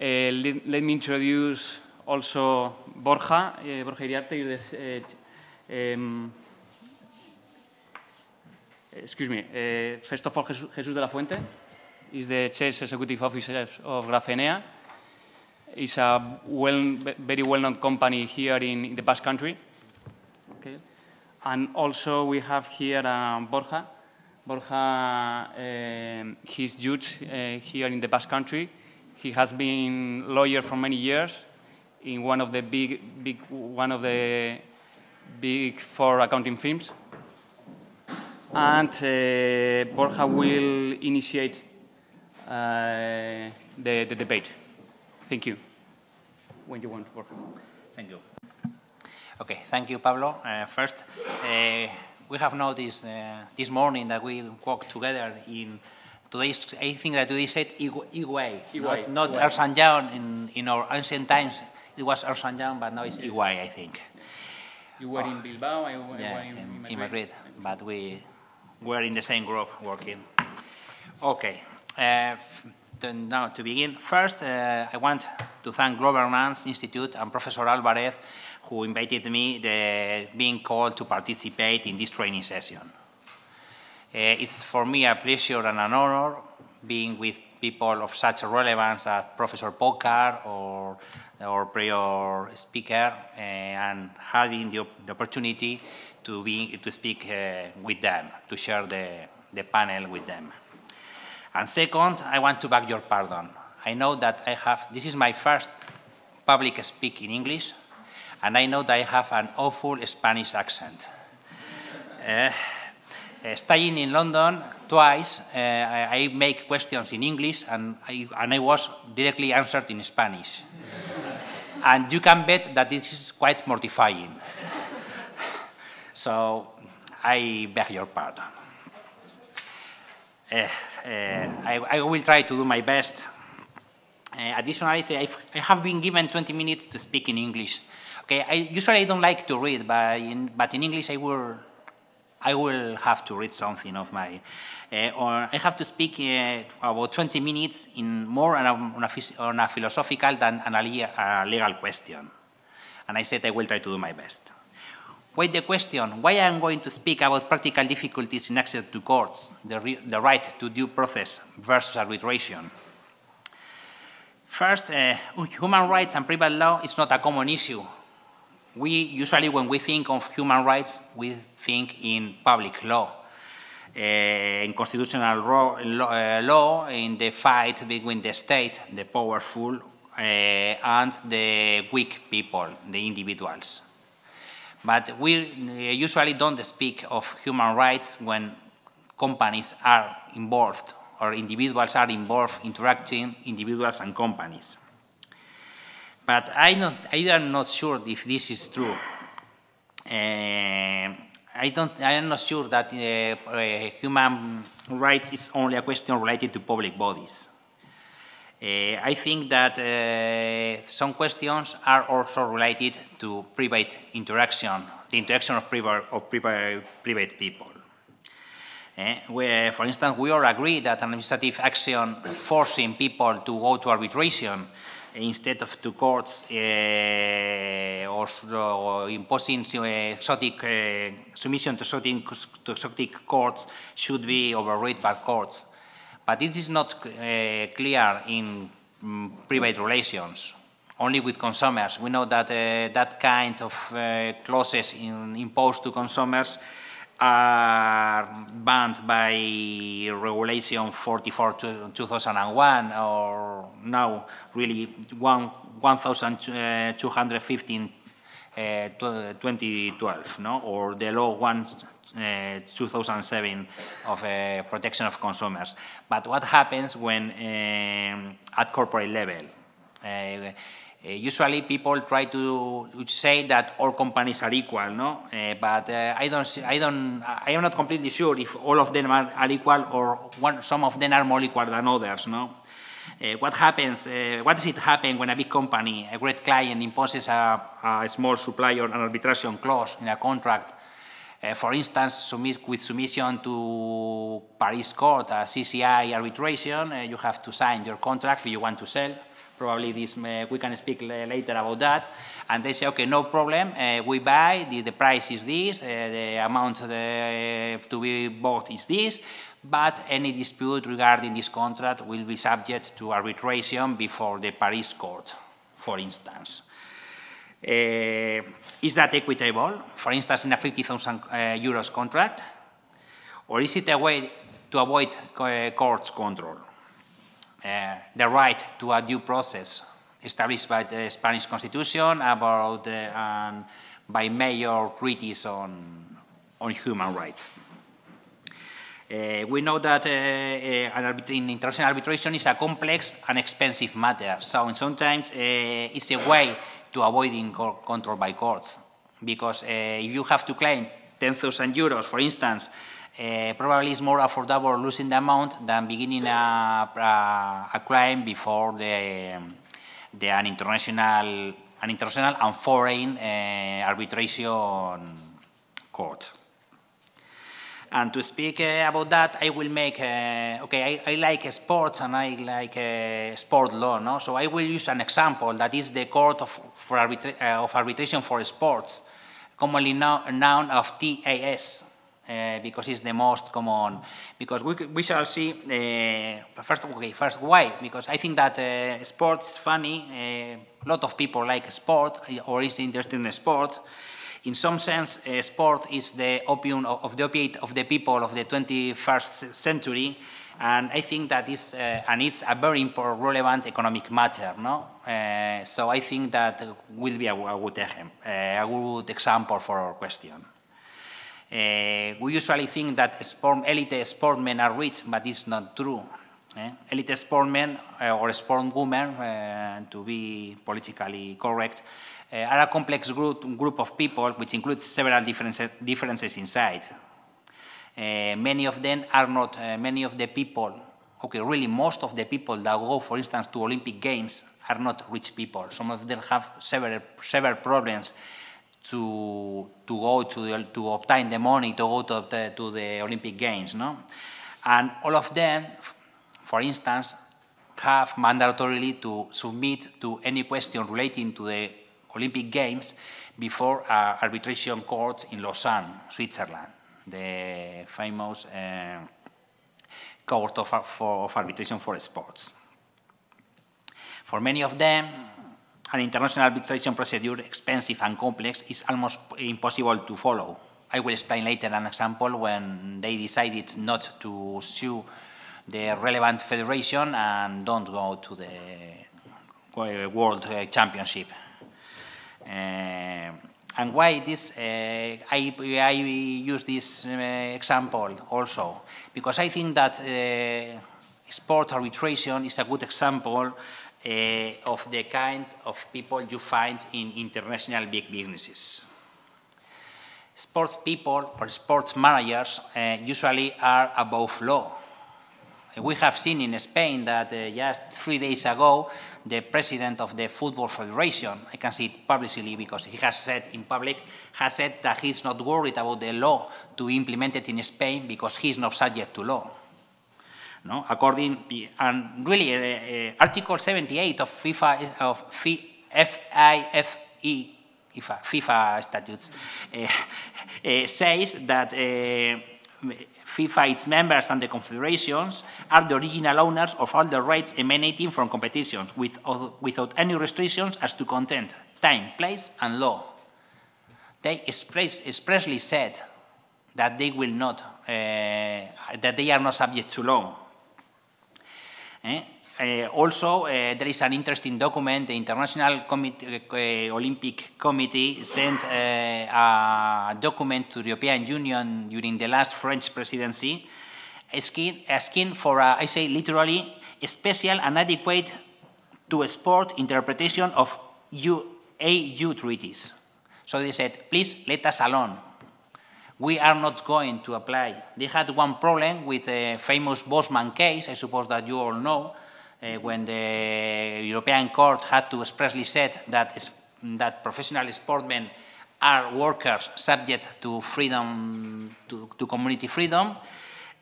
Uh, let, let, me introduce also Borja. Uh, Borja Iriarte um, excuse me, uh, first of all, Jesus, Jesus de la Fuente is the Chief Executive Officer of Graphenea. It's a well, very well-known company here in, in, the Basque Country. Okay. And also we have here um, Borja. Borja, uh, he's judge uh, here in the Basque Country. He has been lawyer for many years in one of the big, big, one of the big four accounting firms. And uh, Borja will initiate uh, the, the debate. Thank you. When you want, Borja. Thank you. Okay, thank you, Pablo. Uh, first, uh, we have noticed uh, this morning that we walked together in today's, I think that today said Higuey, not, not Ersanjan in, in our ancient times. It was Ersanjan, but now it's yes. I think. You were oh. in Bilbao, I, yeah, in, in, Madrid. in Madrid, but we were in the same group working. Okay, uh, now to begin, first uh, I want to thank Globernance Institute and Professor Alvarez who invited me the, being called to participate in this training session. Uh, it's for me a pleasure and an honor being with people of such relevance as Professor Pokar or our prior speaker uh, and having the, the, opportunity to, be, to speak uh, with them, to share the, the panel with them. And second, I want to beg your pardon. I know that I have, this is my first public speak in English, and I know that I have an awful Spanish accent. Uh, staying in London twice, uh, I, I, make questions in English, and I, and I was directly answered in Spanish. and you can bet that this is quite mortifying. so I beg your pardon. Uh, uh, I, I, will try to do my best. Uh, additionally, I have been given 20 minutes to speak in English. Okay, I usually I don't like to read, but in, but in English I will, I will have to read something of my, uh, or I have to speak uh, about 20 minutes in more on a, on a, on a philosophical than a legal question. And I said I will try to do my best. Wait the question, why I am going to speak about practical difficulties in access to courts, the, the right to due process versus arbitration? First, uh, human rights and private law is not a common issue we usually, when we think of human rights, we think in public law, uh, in constitutional law, uh, law, in the fight between the state, the powerful, uh, and the weak people, the individuals. But we usually don't speak of human rights when companies are involved or individuals are involved interacting individuals and companies. But I, not, I am not sure if this is true. Uh, I, don't, I am not sure that uh, human rights is only a question related to public bodies. Uh, I think that uh, some questions are also related to private interaction, the interaction of private, of private, private people. Where, for instance, we all agree that administrative action forcing people to go to arbitration instead of two courts uh, or, or, imposing uh, exotic uh, submission to exotic, to exotic courts should be overridden by courts. But this is not clear in um, private relations, only with consumers. We know that uh, that kind of uh, clauses in, imposed to consumers are banned by regulation 44 2001 or now really 1215 uh, 2012 no? Or the law 1 uh, 2007 of uh, protection of consumers. But what happens when um, at corporate level uh, usually people try to say that all companies are equal, no? Uh, but uh, I don't, I don't, I am not completely sure if all of them are, are equal or one, some of them are more equal than others, no? Uh, what happens, uh, what does it happen when a big company, a great client, imposes a, a small supplier an arbitration clause in a contract? Uh, for instance, with submission to Paris court, a CCI arbitration, you have to sign your contract if you want to sell Probably this, uh, we can speak later about that. And they say, okay, no problem, uh, we buy, the, the price is this, uh, the amount uh, to be bought is this, but any dispute regarding this contract will be subject to arbitration before the Paris court, for instance. Uh, is that equitable? For instance, in a 50,000 uh, euros contract? Or is it a way to avoid court's control? Uh, the right to a due process established by the Spanish Constitution about uh, by major treaties on, on human rights. Uh, we know that uh, uh, international arbitration is a complex and expensive matter, so sometimes it's a way to avoiding control by courts. Because if you have to claim 10,000 euros, for instance, uh, probably it's more affordable losing the amount than beginning a, a, a claim before the, the, an international an international and foreign uh, arbitration court. And to speak uh, about that, I will make, uh, okay, I, I, like sports and I like uh, sport law, no? So I will use an example that is the Court of, arbitra of Arbitration for Sports, commonly known of TAS, uh, because it's the most common. Because we, we shall see, uh, first, okay, first, why? Because I think that uh, sports is funny. a lot of people like sport or is interested in sport in some sense, sport is the opium of, of, the opiate of the people of the 21st century, and I think that is, uh, and it's a very important, relevant economic matter, no? Uh, so I think that will be a, a good, a good example for our question. Uh, we usually think that sport, elite sportmen are rich, but it's not true. Eh? Elite sportmen uh, or sportwomen, uh, to be politically correct, uh, are a complex group, group of people which includes several differences, differences inside. Uh, many of them are not, uh, many of the people, okay, really most of the people that go, for instance, to Olympic Games are not rich people. Some of them have several, several problems to, to go to, the, to obtain the money to go to the, to the Olympic Games, no? And all of them, for instance, have mandatorily to submit to any question relating to the Olympic Games before uh, arbitration court in Lausanne, Switzerland, the famous uh, court of, of arbitration for sports. For many of them, an international arbitration procedure, expensive and complex, is almost impossible to follow. I will explain later an example when they decided not to sue the relevant federation and don't go to the uh, World uh, Championship. Uh, and why this, uh, I, I use this uh, example also, because I think that sport arbitration is a good example of the kind of people you find in international big businesses sports people or sports managers uh, usually are above law. We have seen in Spain that uh, just three days ago, the president of the Football Federation, I can see it publicly because he has said in public, has said that he's not worried about the law to be implemented in Spain because he's not subject to law. No? According, and really, uh, uh, Article 78 of FIFA, of FIFE, FIFA, FIFA statutes, uh, uh, says that uh, FIFA, its members, and the confederations are the original owners of all the rights emanating from competitions with, without any restrictions as to content, time, place, and law. They express, expressly said that they will not, uh, that they are not subject to law. Uh, also, uh, there is an interesting document. The International uh, Olympic Committee sent a document to the European Union during the last French presidency, asking, asking for, a, I say literally, special and adequate to sport interpretation of AU treaties. So they said, please let us alone. We are not going to apply. They had one problem with the famous Bosman case, I suppose that you all know, uh, when the European Court had to expressly said that, that professional sportsmen are workers subject to freedom, to, to community freedom.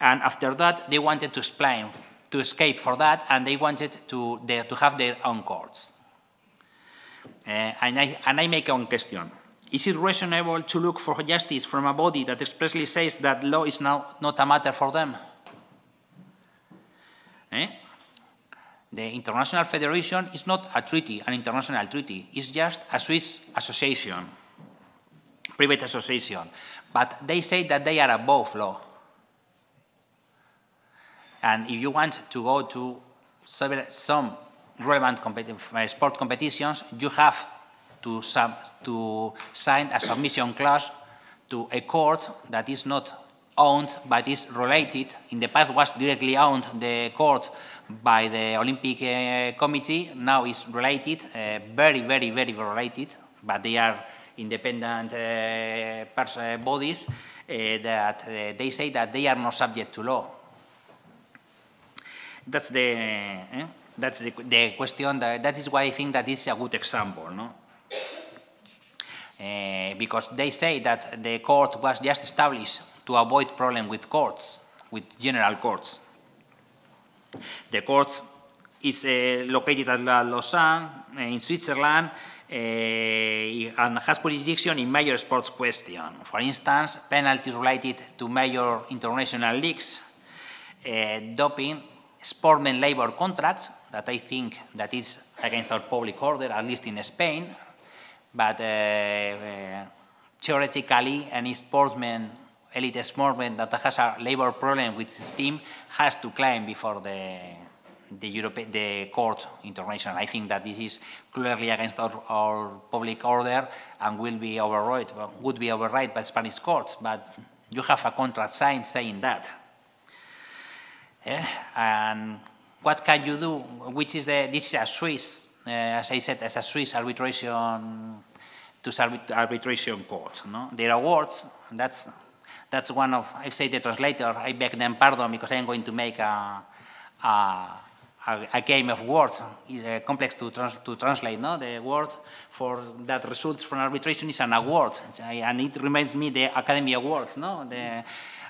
And after that, they wanted to explain to escape for that, and they wanted to, to have their own courts. Uh, and, I, and I make one question. Is it reasonable to look for justice from a body that expressly says that law is now not a matter for them? Eh? The International Federation is not a treaty, an international treaty. It's just a Swiss association, private association. But they say that they are above law. And if you want to go to some relevant competi sport competitions, you have to, to sign a submission clause to a court that is not owned but is related. In the past was directly owned, the court, by the Olympic uh, Committee. Now is related, uh, very, very, very related, but they are independent uh, bodies that they say that they are not subject to law. That's the, that's the, the question, that, that is why I think that is a good example, no? Uh, because they say that the court was just established to avoid problem with courts, with general courts. The court is uh, located at Lausanne uh, in Switzerland uh, and has jurisdiction in major sports questions. For instance, penalties related to major international leagues, doping, sportmen labor contracts, that I think that is against our public order, at least in Spain, but uh, uh, theoretically, any sportsman, elite sportsman that has a labor problem with his team has to claim before the the, Europe, the court international. I think that this is clearly against our, our public order and will be override, well, would be override by Spanish courts, but you have a contract signed saying that. Yeah? And what can you do? Which is the, this is a Swiss as I said, as a Swiss arbitration to arbitration court. No? Their awards, that's, that's one of, I say the translator, I beg them pardon because I'm going to make a, a, a, a game of words, uh, complex to, trans, to translate, no? The word for that results from arbitration is an award, and it reminds me the Academy Awards, no? The,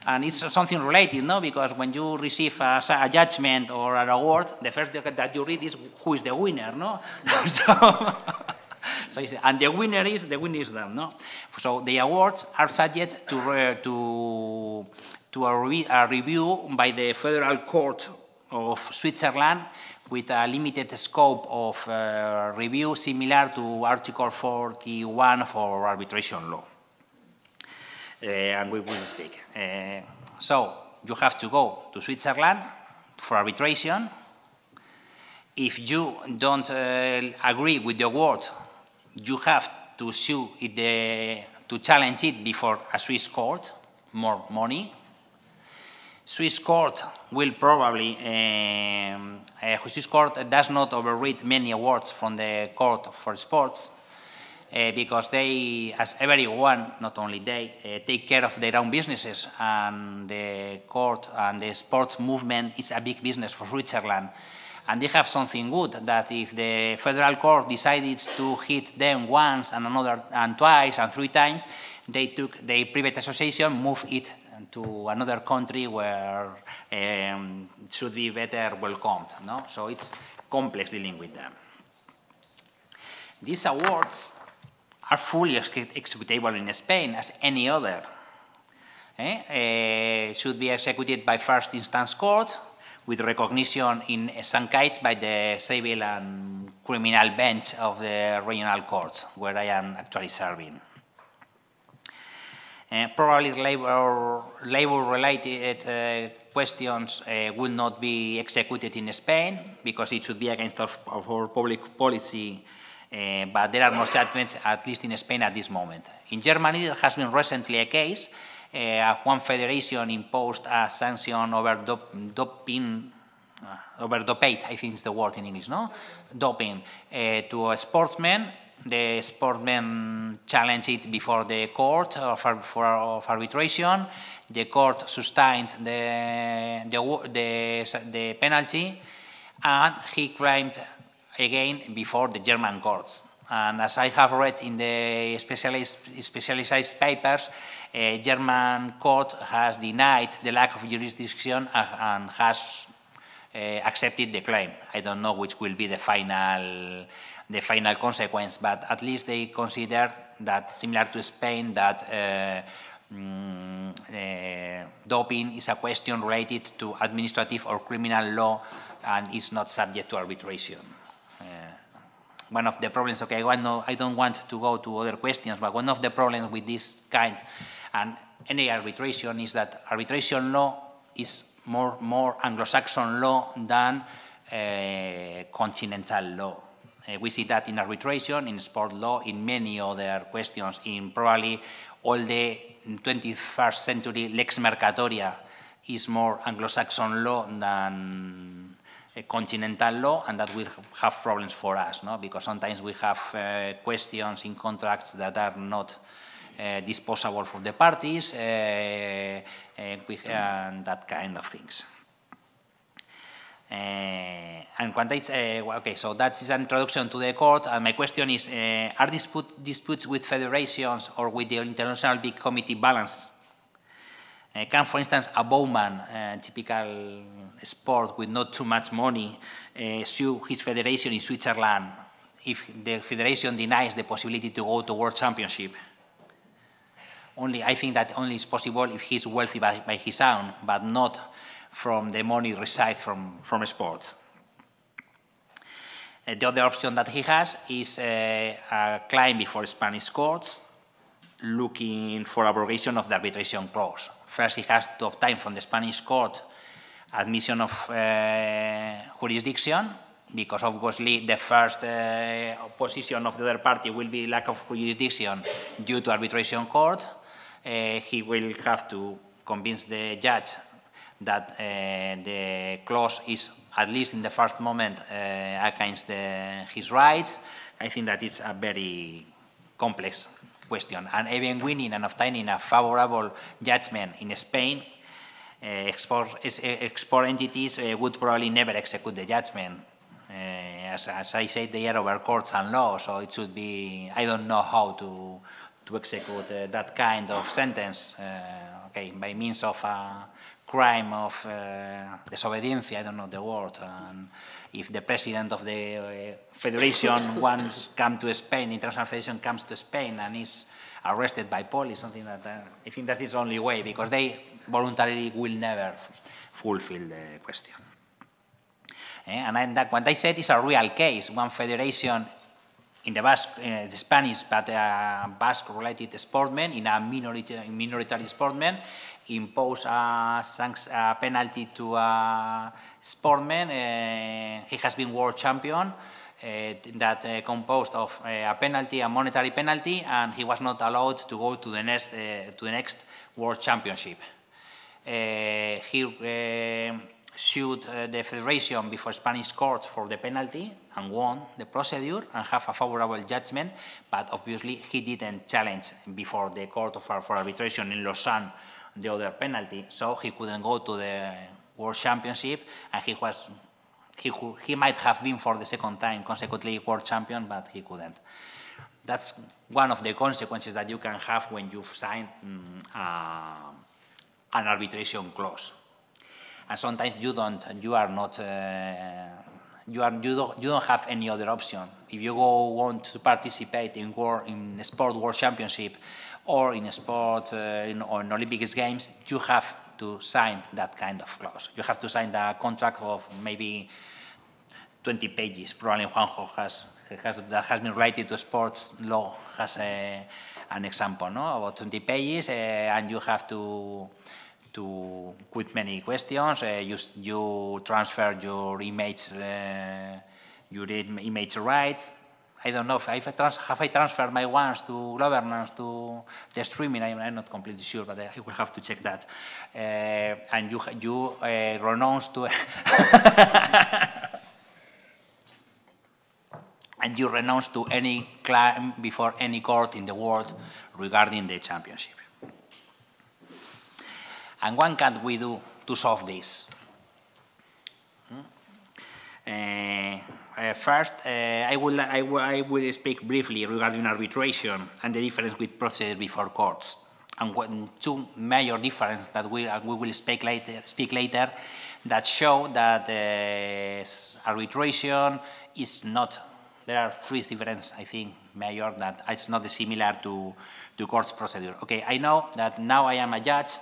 and it's something related, no? Because when you receive a, a judgment or an award, the first thing that you read is who is the winner, no? so, so and the winner is the winner is them, no? So the awards are subject to uh, to to a, re a review by the Federal Court of Switzerland with a limited scope of uh, review similar to Article 41 for arbitration law. Uh, and we will speak. Uh, so you have to go to Switzerland for arbitration. If you don't uh, agree with the award, you have to sue the, to challenge it before a Swiss court, more money. Swiss court will probably, um, uh, Swiss court does not overread many awards from the court for sports, because they, as everyone, not only they, uh, take care of their own businesses and the court and the sports movement is a big business for Switzerland. And they have something good that if the federal court decides to hit them once and another and twice and three times, they took the private association, move it to another country where um, it should be better welcomed. No? So it's complex dealing with them. These awards are fully executable in Spain as any other. Eh? Uh, should be executed by first instance court with recognition in some cases by the civil and criminal bench of the regional court where I am actually serving. Uh, probably labor, labor related uh, questions uh, will not be executed in Spain because it should be against our, our public policy uh, but there are no judgments, at least in Spain at this moment. In Germany, there has been recently a case. Uh, one federation imposed a sanction over dop doping, uh, over dopate, I think is the word in English, no? Doping, uh, to a sportsman. The sportsman challenged it before the court of, for, of arbitration. The court sustained the, the, the, the penalty and he claimed again before the German courts. And as I have read in the specialized, specialized papers, a German court has denied the lack of jurisdiction and has accepted the claim. I don't know which will be the final, the final consequence, but at least they consider that, similar to Spain, that Mm, uh, doping is a question related to administrative or criminal law and is not subject to arbitration. One of the problems, okay, I, I don't want to go to other questions, but one of the problems with this kind and any arbitration is that arbitration law is more, more Anglo-Saxon law than uh, continental law. Uh, we see that in arbitration, in sport law, in many other questions, in probably all the 21st century lex mercatoria is more Anglo-Saxon law than continental law, and that will have problems for us, no? because sometimes we have uh, questions in contracts that are not uh, disposable for the parties, uh, and that kind of things. And when say, okay, so that is an introduction to the court. And my question is, are dispute, disputes with federations or with the International Big Committee balanced? Uh, can, for instance, a bowman, uh, typical sport with not too much money, uh, sue his federation in Switzerland if the federation denies the possibility to go to World Championship? Only, I think that only is possible if he's wealthy by, by his own, but not from the money received from, from sports. Uh, the other option that he has is uh, a claim before Spanish courts looking for abrogation of the arbitration clause. First, he has to obtain from the Spanish court admission of uh, jurisdiction, because obviously the first uh, position of the other party will be lack of jurisdiction due to arbitration court. Uh, he will have to convince the judge that uh, the clause is, at least in the first moment, uh, against the, his rights, I think that is a very complex question. And even winning and obtaining a favorable judgment in Spain, uh, export, export entities uh, would probably never execute the judgment. Uh, as, as, I said, they are over courts and law, so it should be, I don't know how to, to execute that kind of sentence, okay, by means of a crime of uh, disobedience, I don't know the word. And if the president of the uh, federation once come to Spain, the international federation comes to Spain and is arrested by police, something that uh, I think that is the only way because they voluntarily will never fulfill the question. Eh? And that, what I said is a real case. One federation in the Basque, uh, the Spanish, but uh, Basque-related sportmen, in a minority, minoritary sportmen, impose a, a penalty to a sportman. Uh, he has been world champion. Uh, that uh, composed of uh, a penalty, a monetary penalty, and he was not allowed to go to the next to the next world championship. He sued the federation before Spanish courts for the penalty and won the procedure and have a favorable judgment, but obviously he didn't challenge before the court of, for arbitration in Lausanne the other penalty, so he couldn't go to the World Championship, and he was he, he might have been for the second time consecutively world champion, but he couldn't. That's one of the consequences that you can have when you've signed um, uh, an arbitration clause. And sometimes you don't, you are not, uh, you, are, you, don't, you don't have any other option. If you go, want to participate in, war, in a sport world championship or in sport uh, in, or in Olympic Games, you have to sign that kind of clause. You have to sign the contract of maybe 20 pages. Probably Juanjo has, has that has been related to sports law has a, an example, no, about 20 pages, uh, and you have to to with many questions. Uh, you you transfer your image, uh, your image rights I don't know if I have I transferred my ones to governance to the streaming. I'm, I'm, not completely sure, but I will have to check that. Uh, and you you uh, renounce to and you renounce to any claim before any court in the world regarding the championship. And what can we do to solve this? Uh, first, uh, I, will, I, will, I will speak briefly regarding arbitration and the difference with procedure before courts. and two major differences that we, we will speak later, speak later that show that arbitration is not, there are three differences, I think, major, that it's not similar to, to court's procedure. Okay, I know that now I am a judge,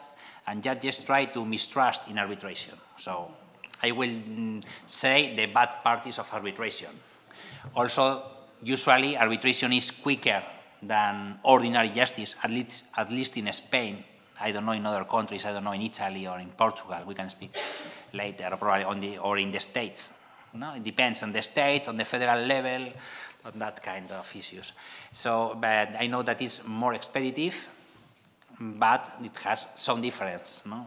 and judges try to mistrust in arbitration. So I will mm, say the bad parties of arbitration. Also, usually arbitration is quicker than ordinary justice, at least, at least in Spain. I don't know in other countries, I don't know in Italy or in Portugal, we can speak later, probably on the, or in the States. No? It depends on the state, on the federal level, on that kind of issues. So, but I know that is more expeditive, but it has some difference. No?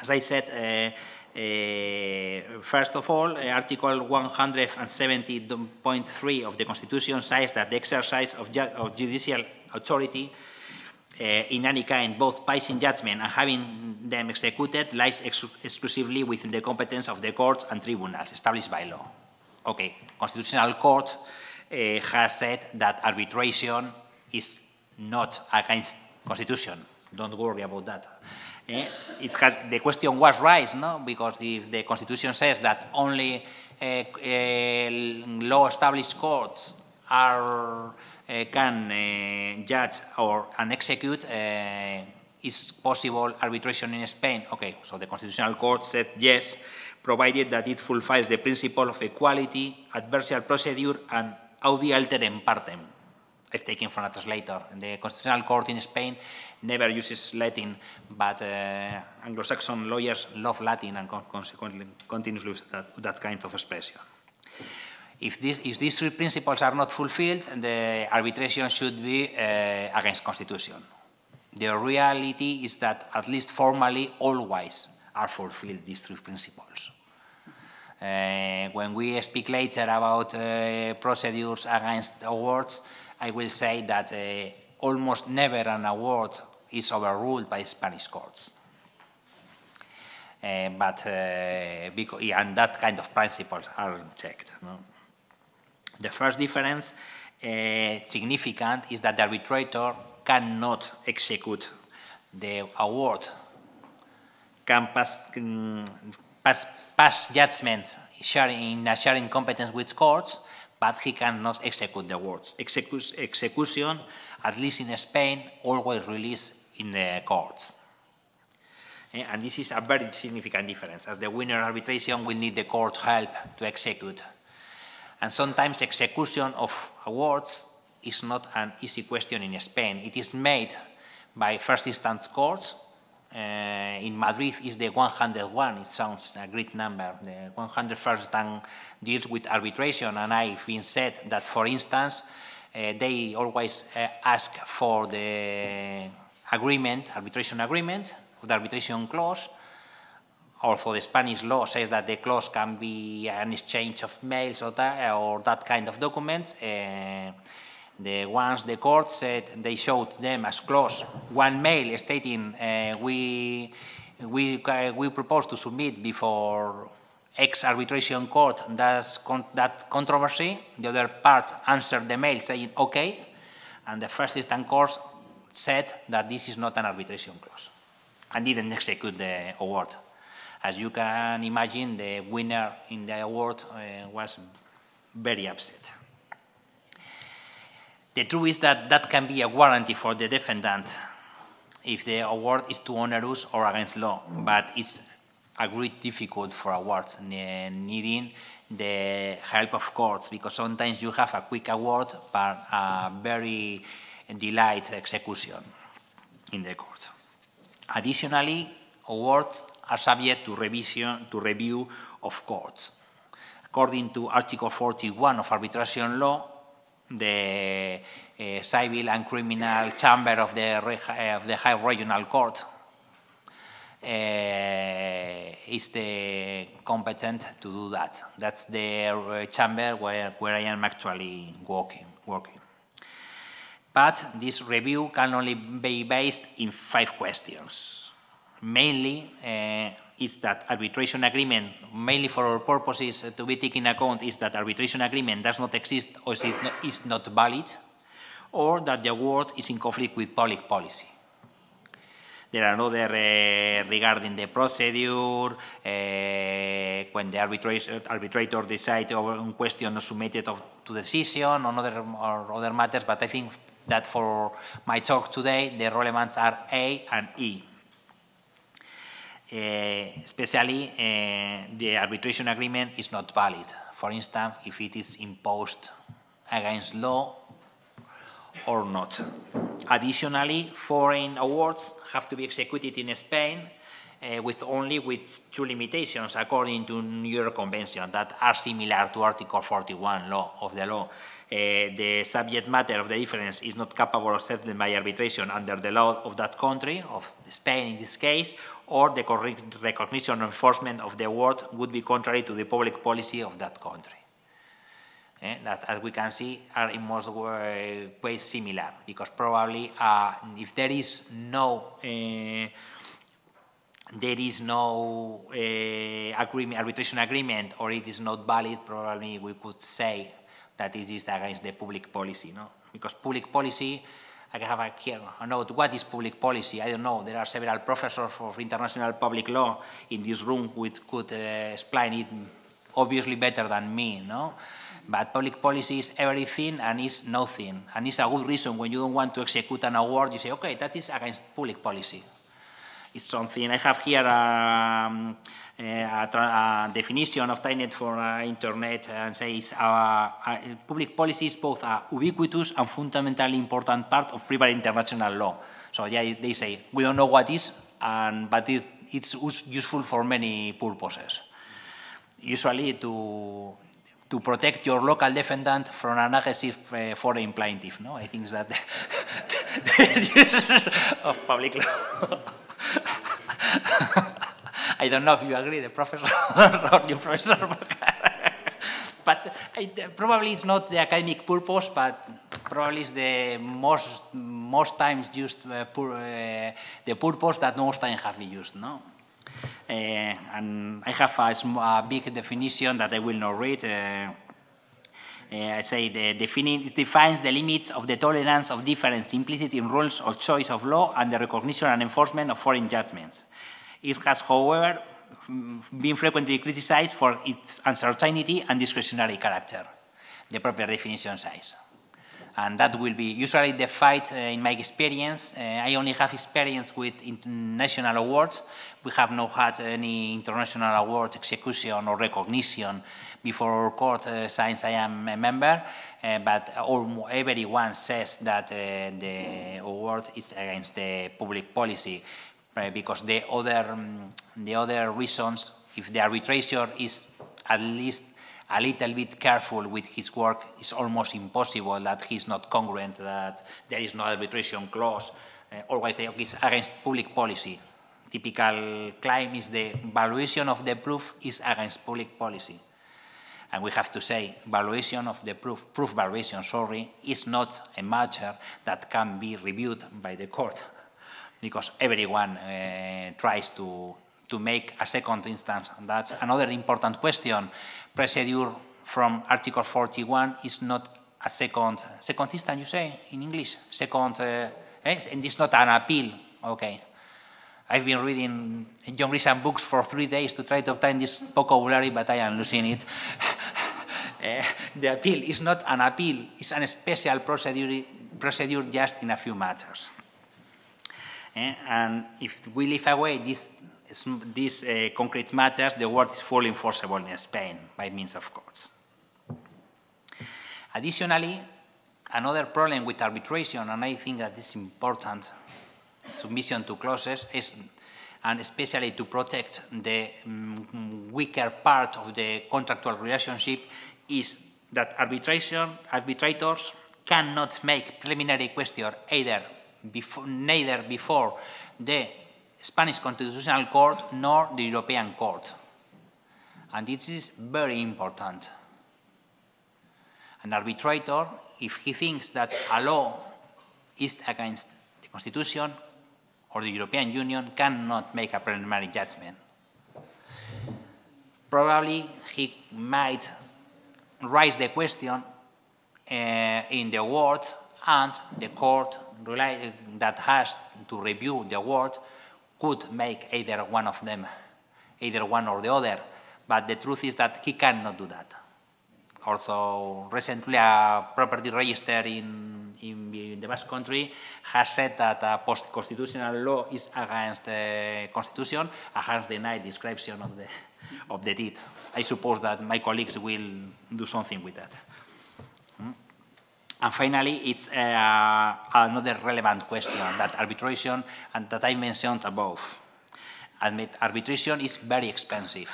As I said, uh, uh, first of all, uh, Article 170.3 of the Constitution says that the exercise of, ju of judicial authority uh, in any kind, both passing judgment and having them executed, lies ex exclusively within the competence of the courts and tribunals established by law. Okay, Constitutional Court uh, has said that arbitration is not against Constitution. Don't worry about that. Eh? It has, the question was raised, no? Because if the Constitution says that only uh, uh, law-established courts are uh, can judge or and execute, is possible arbitration in Spain? Okay, so the Constitutional Court said yes, provided that it fulfills the principle of equality, adversarial procedure, and audi alteram partem. I've taken from a translator. The Constitutional Court in Spain never uses Latin, but uh, Anglo-Saxon lawyers love Latin and consequently continuously use that, that kind of expression. If, this, if, these three principles are not fulfilled, the arbitration should be uh, against constitution. The reality is that at least formally, always are fulfilled these three principles. Uh, when we speak later about uh, procedures against awards, I will say that uh, almost never an award is overruled by Spanish courts. Uh, but uh, because, yeah, and that kind of principles are checked. No? The first difference, uh, significant, is that the arbitrator cannot execute the award, can pass, um, pass, pass judgments sharing, in a sharing competence with courts, but he cannot execute the awards. Execu execution, at least in Spain, always released in the courts. Eh, and this is a very significant difference, as the winner arbitration will need the court help to execute. And sometimes execution of awards is not an easy question in Spain. It is made by first instance courts. Uh, in Madrid is the 101. It sounds a great number. The 101st time deals with arbitration, and I've been said that, for instance, uh, they always uh, ask for the agreement, arbitration agreement, the arbitration clause, also the Spanish law says that the clause can be an exchange of mails or that, or that kind of documents. The ones the court said they showed them as clause one mail stating uh, we we uh, we propose to submit before ex arbitration court con that controversy. The other part answered the mail saying okay, and the first instance court said that this is not an arbitration clause and didn't execute the award. As you can imagine, the winner in the award uh, was very upset. The truth is that that can be a warranty for the defendant if the award is too onerous or against law, but it's a great difficult for awards needing the help of courts because sometimes you have a quick award but a very delayed execution in the court. Additionally, awards are subject to revision to review of courts. According to Article 41 of arbitration law, the uh, civil and criminal chamber of the, uh, of the High Regional Court uh, is the competent to do that. That's the chamber where, where I am actually working. working. But this review can only be based in five questions. Mainly uh, is that arbitration agreement, mainly for our purposes uh, to be taken account, is that arbitration agreement does not exist or is not, is not valid, or that the award is in conflict with public policy. There are other uh, regarding the procedure, uh, when the arbitrator, arbitrator decides on a question submitted of, to decision on other, or other matters, but I think that for my talk today, the relevance are A and E. Uh, especially uh, the arbitration agreement is not valid. For instance, if it is imposed against law or not. Additionally, foreign awards have to be executed in Spain uh, with only with two limitations according to New York Convention that are similar to Article 41 law of the law. Uh, the subject matter of the difference is not capable of settlement by arbitration under the law of that country, of Spain in this case, or the recognition or enforcement of the award would be contrary to the public policy of that country. Eh, that, as we can see, are in most ways similar, because probably uh, if there is no uh, there is no uh, agreement, arbitration agreement, or it is not valid, probably we could say that it is against the public policy, no? Because public policy, I have a here a note, what is public policy? I don't know. There are several professors of international public law in this room which could uh, explain it obviously better than me, no? But public policy is everything and is nothing. And it's a good reason when you don't want to execute an award, you say, okay, that is against public policy. It's something, I have here um, a, a, definition of Tynet for uh, internet and says uh, uh, public policy is both a ubiquitous and fundamentally important part of private international law. So yeah, they say we don't know what is, and, but it, it's useful for many purposes. Usually to to protect your local defendant from an aggressive uh, foreign plaintiff. No, I think that of public law. I don't know if you agree, the professor or your professor. but it, probably it's not the academic purpose, but probably it's the most most times used uh, pur, uh, the purpose that most times have been used. No. Uh, and I have a, a, big definition that I will not read. Uh, uh, I say the it defines the limits of the tolerance of difference implicit in rules of choice of law and the recognition and enforcement of foreign judgments. It has, however, been frequently criticized for its uncertainty and discretionary character, the proper definition size. And that will be usually the fight uh, in my experience. Uh, I only have experience with international awards. We have not had any international award execution or recognition before court uh, since I am a member, uh, but all, everyone says that uh, the award is against the public policy because the other, um, the other reasons, if the arbitrator is at least a little bit careful with his work, it's almost impossible that he's not congruent, that there is no arbitration clause. Uh, always it's against public policy. Typical claim is the valuation of the proof is against public policy. And we have to say, valuation of the proof, proof valuation, sorry, is not a matter that can be reviewed by the court because everyone uh, tries to, to make a second instance. And that's another important question. Procedure from Article 41 is not a second, second instance, you say, in English? Second, uh, eh? and it's not an appeal. Okay. I've been reading John Grisham books for three days to try to obtain this vocabulary, but I am losing it. uh, the appeal is not an appeal, it's a special procedure, procedure just in a few matters. Eh? And if we leave away these, uh, concrete matters, the word is fully enforceable in Spain by means of courts. Additionally, another problem with arbitration, and I think that is important, submission to clauses, is, and especially to protect the um, weaker part of the contractual relationship, is that arbitration, arbitrators cannot make preliminary question either before, neither before the Spanish Constitutional Court nor the European Court. And this is very important. An arbitrator, if he thinks that a law is against the Constitution or the European Union, cannot make a preliminary judgment. Probably he might raise the question uh, in the award and the court that has to review the award could make either one of them, either one or the other, but the truth is that he cannot do that. Also, recently a property register in, in the Basque country has said that a post-constitutional law is against the constitution and has denied description of the, of the deed. I suppose that my colleagues will do something with that. And finally, it's uh, another relevant question that arbitration and that I mentioned above. Arbitration is very expensive.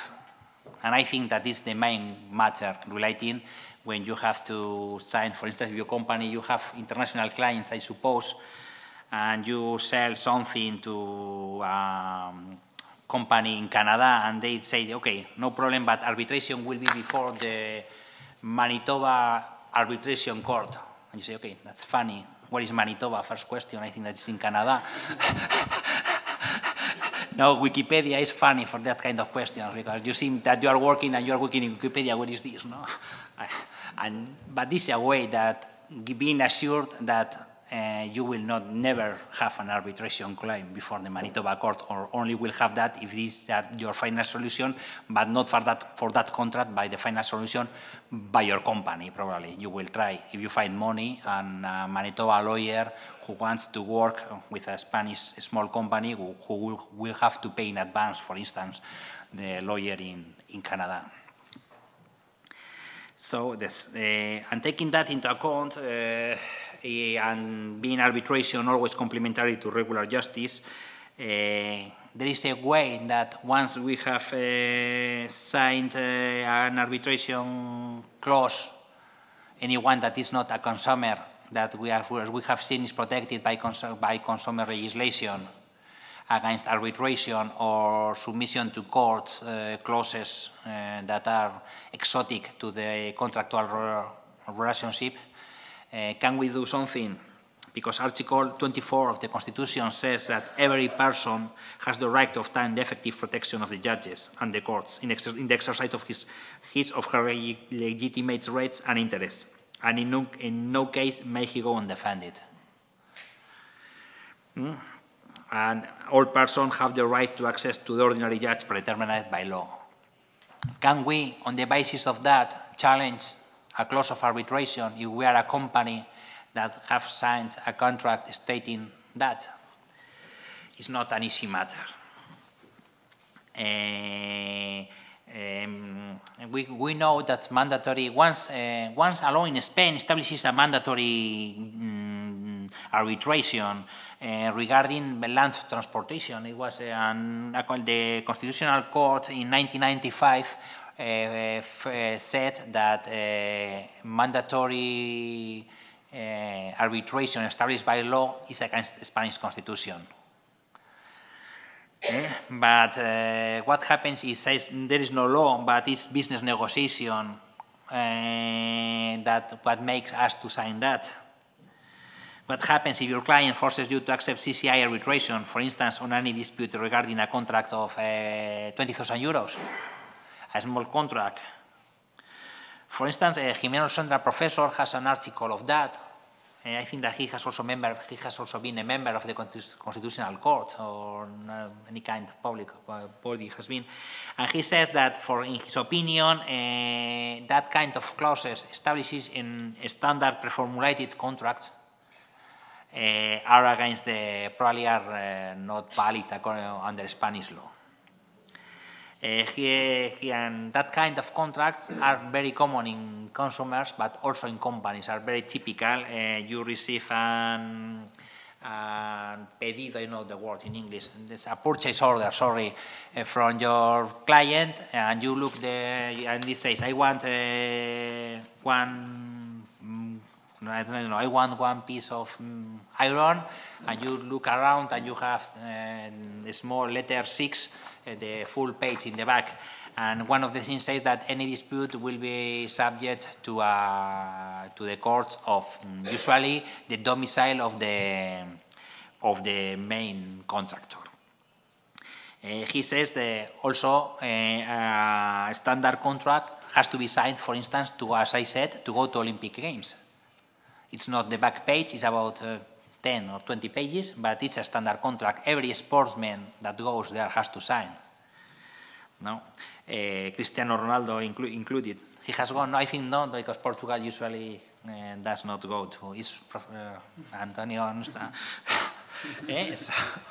And I think that is the main matter relating when you have to sign, for instance, your company, you have international clients, I suppose, and you sell something to a um, company in Canada, and they say, okay, no problem, but arbitration will be before the Manitoba Arbitration Court. And you say, okay, that's funny. What is Manitoba? First question, I think that's in Canada. no, Wikipedia is funny for that kind of questions because you seem that you are working and you are working in Wikipedia. What is this? No, and but this is a way that being assured that uh, you will not never have an arbitration claim before the Manitoba court, or only will have that if this that your final solution, but not for that for that contract by the final solution by your company. Probably you will try if you find money and a Manitoba lawyer who wants to work with a Spanish small company who, who will, will have to pay in advance, for instance, the lawyer in in Canada. So this, uh, and taking that into account. Uh, and being arbitration always complementary to regular justice, eh, there is a way that once we have uh, signed uh, an arbitration clause, anyone that is not a consumer that we have, we have seen is protected by, cons by consumer legislation against arbitration or submission to courts uh, clauses that are exotic to the contractual relationship, uh, can we do something? Because Article 24 of the Constitution says that every person has the right to obtain the effective protection of the judges and the courts in, in the exercise of his, his or her legitimate rights and interests. And in no, in no case may he go undefended. Mm? And all persons have the right to access to the ordinary judge predetermined by law. Can we, on the basis of that, challenge a clause of arbitration if we are a company that have signed a contract stating that. It's not an easy matter. Uh, um, we, we know that mandatory, once, uh, once a law in Spain establishes a mandatory um, arbitration uh, regarding land transportation, it was an, the Constitutional Court in 1995 uh, uh, Uh, uh, said that uh, mandatory uh, arbitration established by law is against the Spanish constitution. Eh? but what happens is says there is no law, but it's business negotiation that what makes us to sign that. What happens if your client forces you to accept CCI arbitration, for instance, on any dispute regarding a contract of uh, 20,000 euros? A small contract. For instance, uh, Gimeno Sendra professor has an article of that. Uh, I think that he has also member, he has also been a member of the Constitutional Court or uh, any kind of public body has been, and he says that, for in his opinion, uh, that kind of clauses establishes in standard preformulated contracts uh, are against the probably are not valid under Spanish law. Uh, and that kind of contracts are very common in consumers, but also in companies, are very typical. Uh, you receive an, pedido, I know the word in English, it's a purchase order, sorry, uh, from your client, and you look there, and it says, I want uh, one, mm, I don't know, I want one piece of um, iron, and you look around and you have uh, a small letter six, the full page in the back. And one of the things says that any dispute will be subject to, uh, to the courts of um, usually the domicile of the, of the main contractor. Uh, he says that also uh, a standard contract has to be signed, for instance, to, as I said, to go to Olympic Games. It's not the back page, it's about uh, 10 or 20 pages, but it's a standard contract. Every sportsman that goes there has to sign. No? Uh, Cristiano Ronaldo inclu included. He has gone, I think not, because Portugal usually uh, does not go to. Is uh, Antonio yes.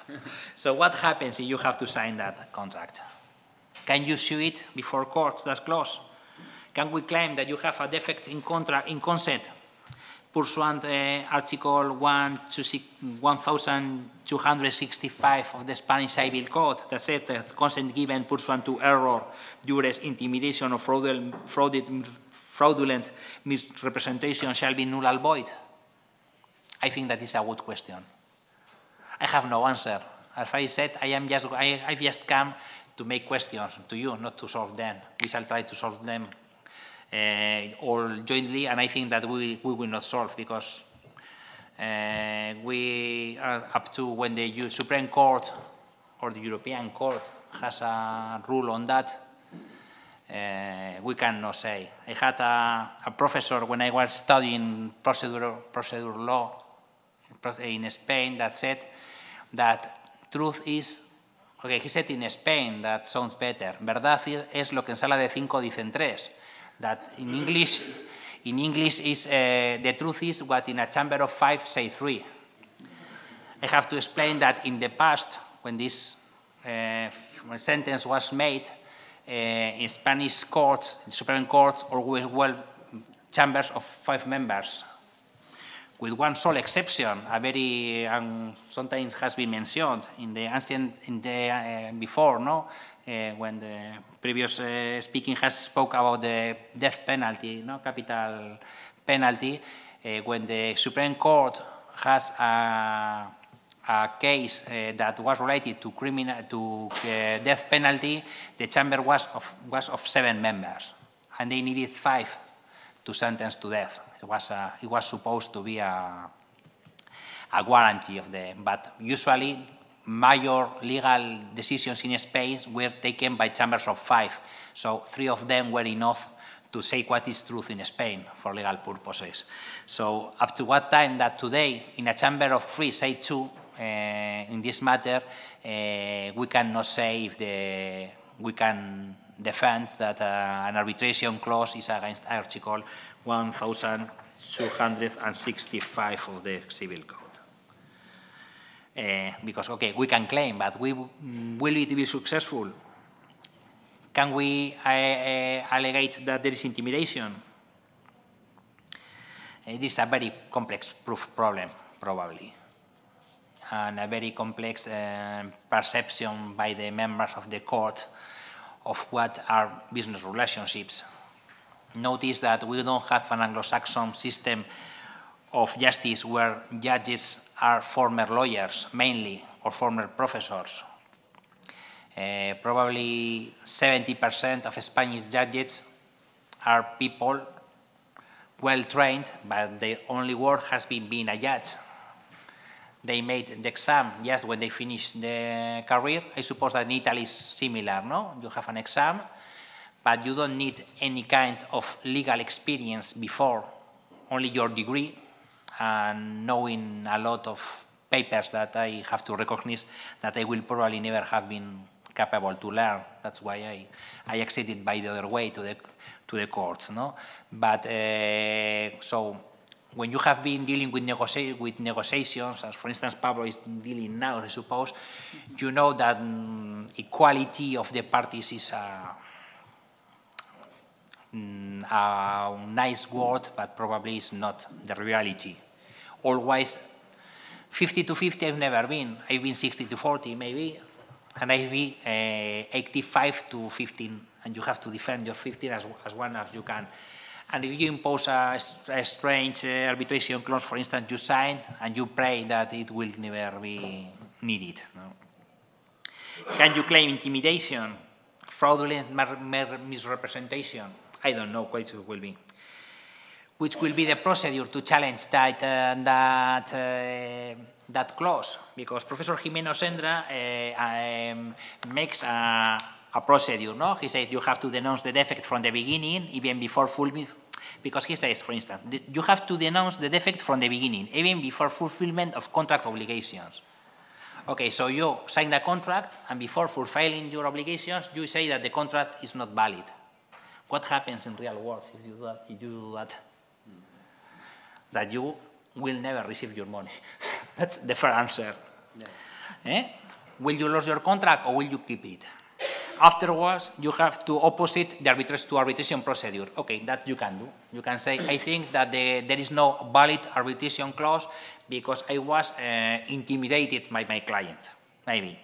so what happens if you have to sign that contract? Can you sue it before courts that clause? Can we claim that you have a defect in contract in consent pursuant uh, Article 1265 of the Spanish Civil Code that said that consent given pursuant to error, duress, intimidation, or fraudulent, fraudulent misrepresentation shall be null and void? I think that is a good question. I have no answer. As I said, I am just I, I've just come to make questions to you, not to solve them. We shall try to solve them all jointly, and I think that we, we will not solve because uh, we are up to when the Supreme Court or the European Court has a rule on that, uh, we cannot say. I had a, a, professor when I was studying procedure, procedure law in Spain that said that truth is, okay, he said in Spain, that sounds better, verdad es lo que en sala de cinco dicen tres that in English, in English is uh, the truth is what in a chamber of five say three. I have to explain that in the past, when this uh, sentence was made, uh, in Spanish courts, in Supreme Courts, always well chambers of five members, with one sole exception, a very sometimes has been mentioned in the ancient in the uh, before, no, when the previous uh, speaking has spoke about the death penalty, no capital penalty, uh, when the Supreme Court has a, a case uh, that was related to criminal to uh, death penalty, the chamber was of was of seven members, and they needed five to sentence to death. It was a, it was supposed to be a a guarantee of the, but usually major legal decisions in Spain were taken by chambers of five. So three of them were enough to say what is truth in Spain for legal purposes. So up to what time that today, in a chamber of three, say two, uh, in this matter, uh, we cannot say if the, we can defend that uh, an arbitration clause is against Article 1265 of the Civil Code. Uh, because, okay, we can claim, but we, will it be successful? Can we uh, uh, allegate that there is intimidation? It is a very complex proof problem, probably, and a very complex perception by the members of the court of what are business relationships. Notice that we don't have an Anglo-Saxon system of justice where judges are former lawyers mainly or former professors. Uh, probably 70% of Spanish judges are people well trained, but their only work has been being a judge. They made the exam just when they finish the career. I suppose that in Italy is similar, no? You have an exam, but you don't need any kind of legal experience before, only your degree and knowing a lot of papers that I have to recognize that I will probably never have been capable to learn. That's why I, I exited by the other way to the, to the courts. No? But uh, so when you have been dealing with, negoci with negotiations, as for instance Pablo is dealing now, I suppose, you know that um, equality of the parties is a, um, a nice word, but probably is not the reality always 50 to 50 I've never been. I've been 60 to 40 maybe, and I've been uh, 85 to 15, and you have to defend your 15 as, as one as you can. And if you impose a, a strange uh, arbitration clause, for instance, you sign and you pray that it will never be needed. No? Can you claim intimidation, fraudulent misrepresentation? I don't know quite what will be which will be the procedure to challenge that, uh, that, uh, that clause, because Professor Gimeno Sendra uh, um, makes a, a procedure, no? He says you have to denounce the defect from the beginning, even before fulfillment, because he says, for instance, you have to denounce the defect from the beginning, even before fulfillment of contract obligations. Okay, so you sign the contract, and before fulfilling your obligations, you say that the contract is not valid. What happens in real world if you do that? If you do that? That you will never receive your money. That's the fair answer. Yeah. Eh? Will you lose your contract or will you keep it? Afterwards, you have to opposite the arbitration to arbitration procedure. Okay, that you can do. You can say, I think that the, there is no valid arbitration clause because I was uh, intimidated by my client, maybe.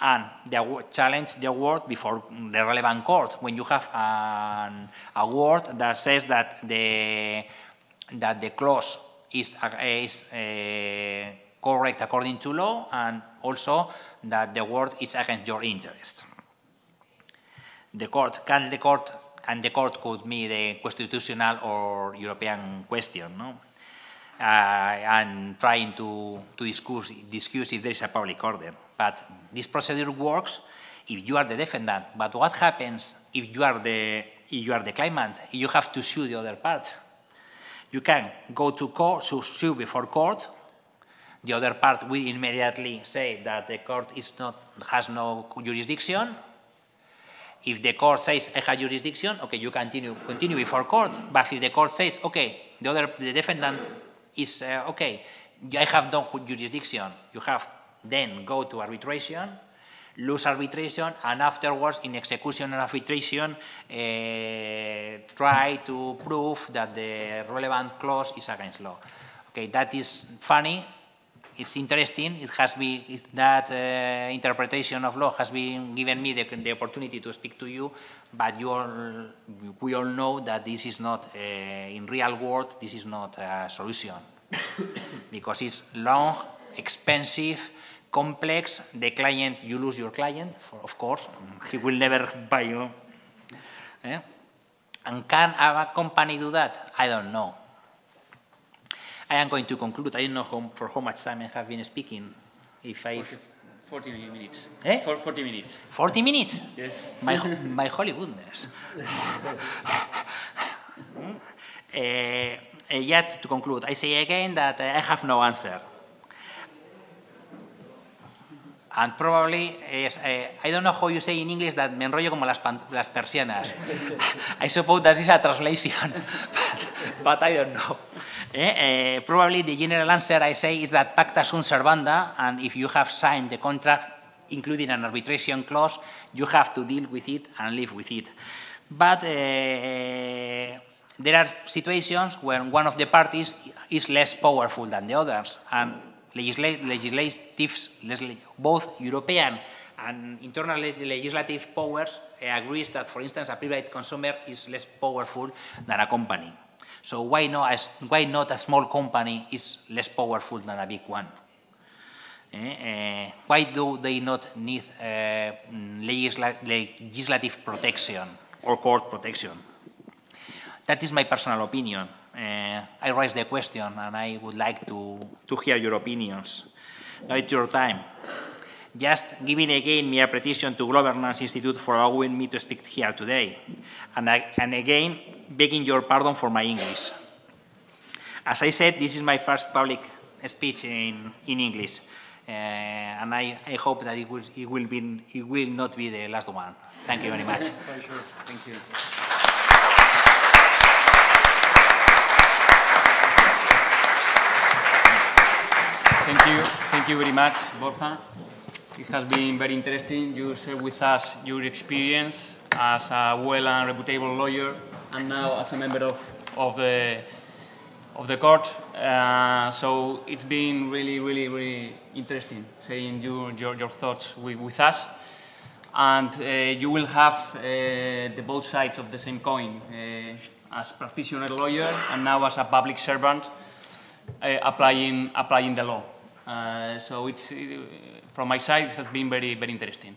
And the challenge the award before the relevant court when you have an award that says that the that the clause is, is uh, correct according to law and also that the word is against your interest. The court, can the court, and the court could be the constitutional or European question, no? Uh, and trying to, to discuss, discuss if there is a public order. But this procedure works if you are the defendant. But what happens if you are the, if you are the claimant? You have to sue the other part. You can go to court, sue before court. The other part will immediately say that the court is not, has no jurisdiction. If the court says I have jurisdiction, okay, you continue continue before court. But if the court says, okay, the other the defendant is uh, okay, I have no jurisdiction, you have then go to arbitration lose arbitration, and afterwards, in execution and arbitration, uh, try to prove that the relevant clause is against law. Okay, that is funny. It's interesting. It has been it, that uh, interpretation of law has been given me the, the, opportunity to speak to you, but you all, we all know that this is not uh, in real world. This is not a solution because it's long, expensive, complex, the client, you lose your client, for, of course, he will never buy you. Eh? And can a company do that? I don't know. I am going to conclude. I don't know how, for how much time I have been speaking. If I 40, 40 minutes. Eh? 40 minutes. 40 minutes? Yes. My, my holy goodness. uh, yet to conclude, I say again that I have no answer. And probably, is, uh, I don't know how you say in English that me enrollo como las, las persianas. I suppose that is a translation, but, but I don't know. Eh, uh, probably the general answer I say is that pacta sunt servanda, and if you have signed the contract, including an arbitration clause, you have to deal with it and live with it. But uh, there are situations when one of the parties is less powerful than the others, and legislatives, both European and internal legislative powers agrees that, for instance, a private consumer is less powerful than a company. So why not, a, why not a small company is less powerful than a big one? Eh, uh, why do they not need uh, legisla legislative protection or court protection? That is my personal opinion uh, I raised the question and I would like to, to hear your opinions. Now it's your time. Just giving again my appreciation to Globernance Institute for allowing me to speak here today. And, I, and again, begging your pardon for my English. As I said, this is my first public speech in, in English. Uh, and I, I, hope that it will, it, will be, it will not be the last one. Thank you very much. Thank you. Thank you. Thank you very much, Borja. It has been very interesting. You share with us your experience as a well and reputable lawyer and now as a member of, of, the, of the court. Uh, so it's been really, really, really interesting sharing your, your, your thoughts with, with us. And uh, you will have uh, the both sides of the same coin uh, as practitioner lawyer and now as a public servant uh, applying, applying the law. Uh, so it's, uh, from my side, it has been very, very interesting.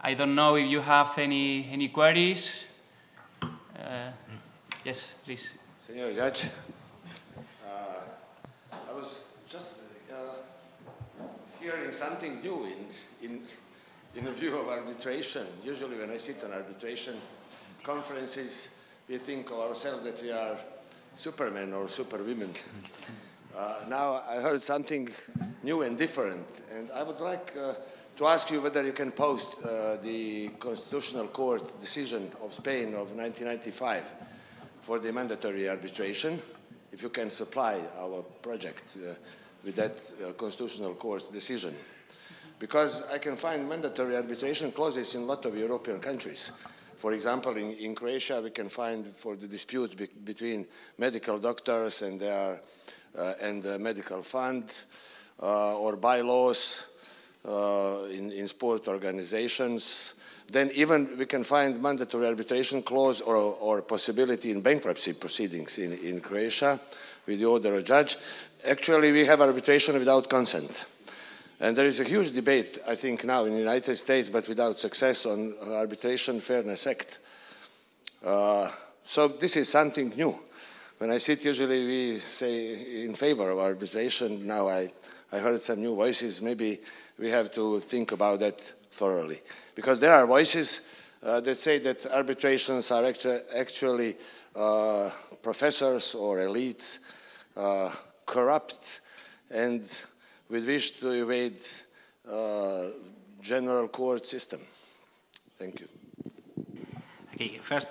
I don't know if you have any, any queries. Uh, yes, please. Senor Judge, I was just hearing something new in, in, in view of arbitration, usually when I sit on arbitration conferences, we think of ourselves that we are supermen or superwomen. uh, now I heard something new and different, and I would like uh, to ask you whether you can post uh, the Constitutional Court decision of Spain of 1995 for the mandatory arbitration, if you can supply our project uh, with that uh, Constitutional Court decision because I can find mandatory arbitration clauses in a lot of European countries. For example, in, in Croatia, we can find for the disputes be between medical doctors and their and the medical fund, uh, or bylaws uh, in, in sport organizations. Then even we can find mandatory arbitration clause or, or possibility in bankruptcy proceedings in, in Croatia with the order of judge. Actually, we have arbitration without consent. And there is a huge debate, I think, now in the United States, but without success, on Arbitration Fairness Act. Uh, so this is something new. When I sit, usually we say in favor of arbitration. Now I, I heard some new voices. Maybe we have to think about that thoroughly. Because there are voices uh, that say that arbitrations are actu actually uh, professors or elites uh, corrupt and with which to evade uh, general court system. Thank you. Okay, first,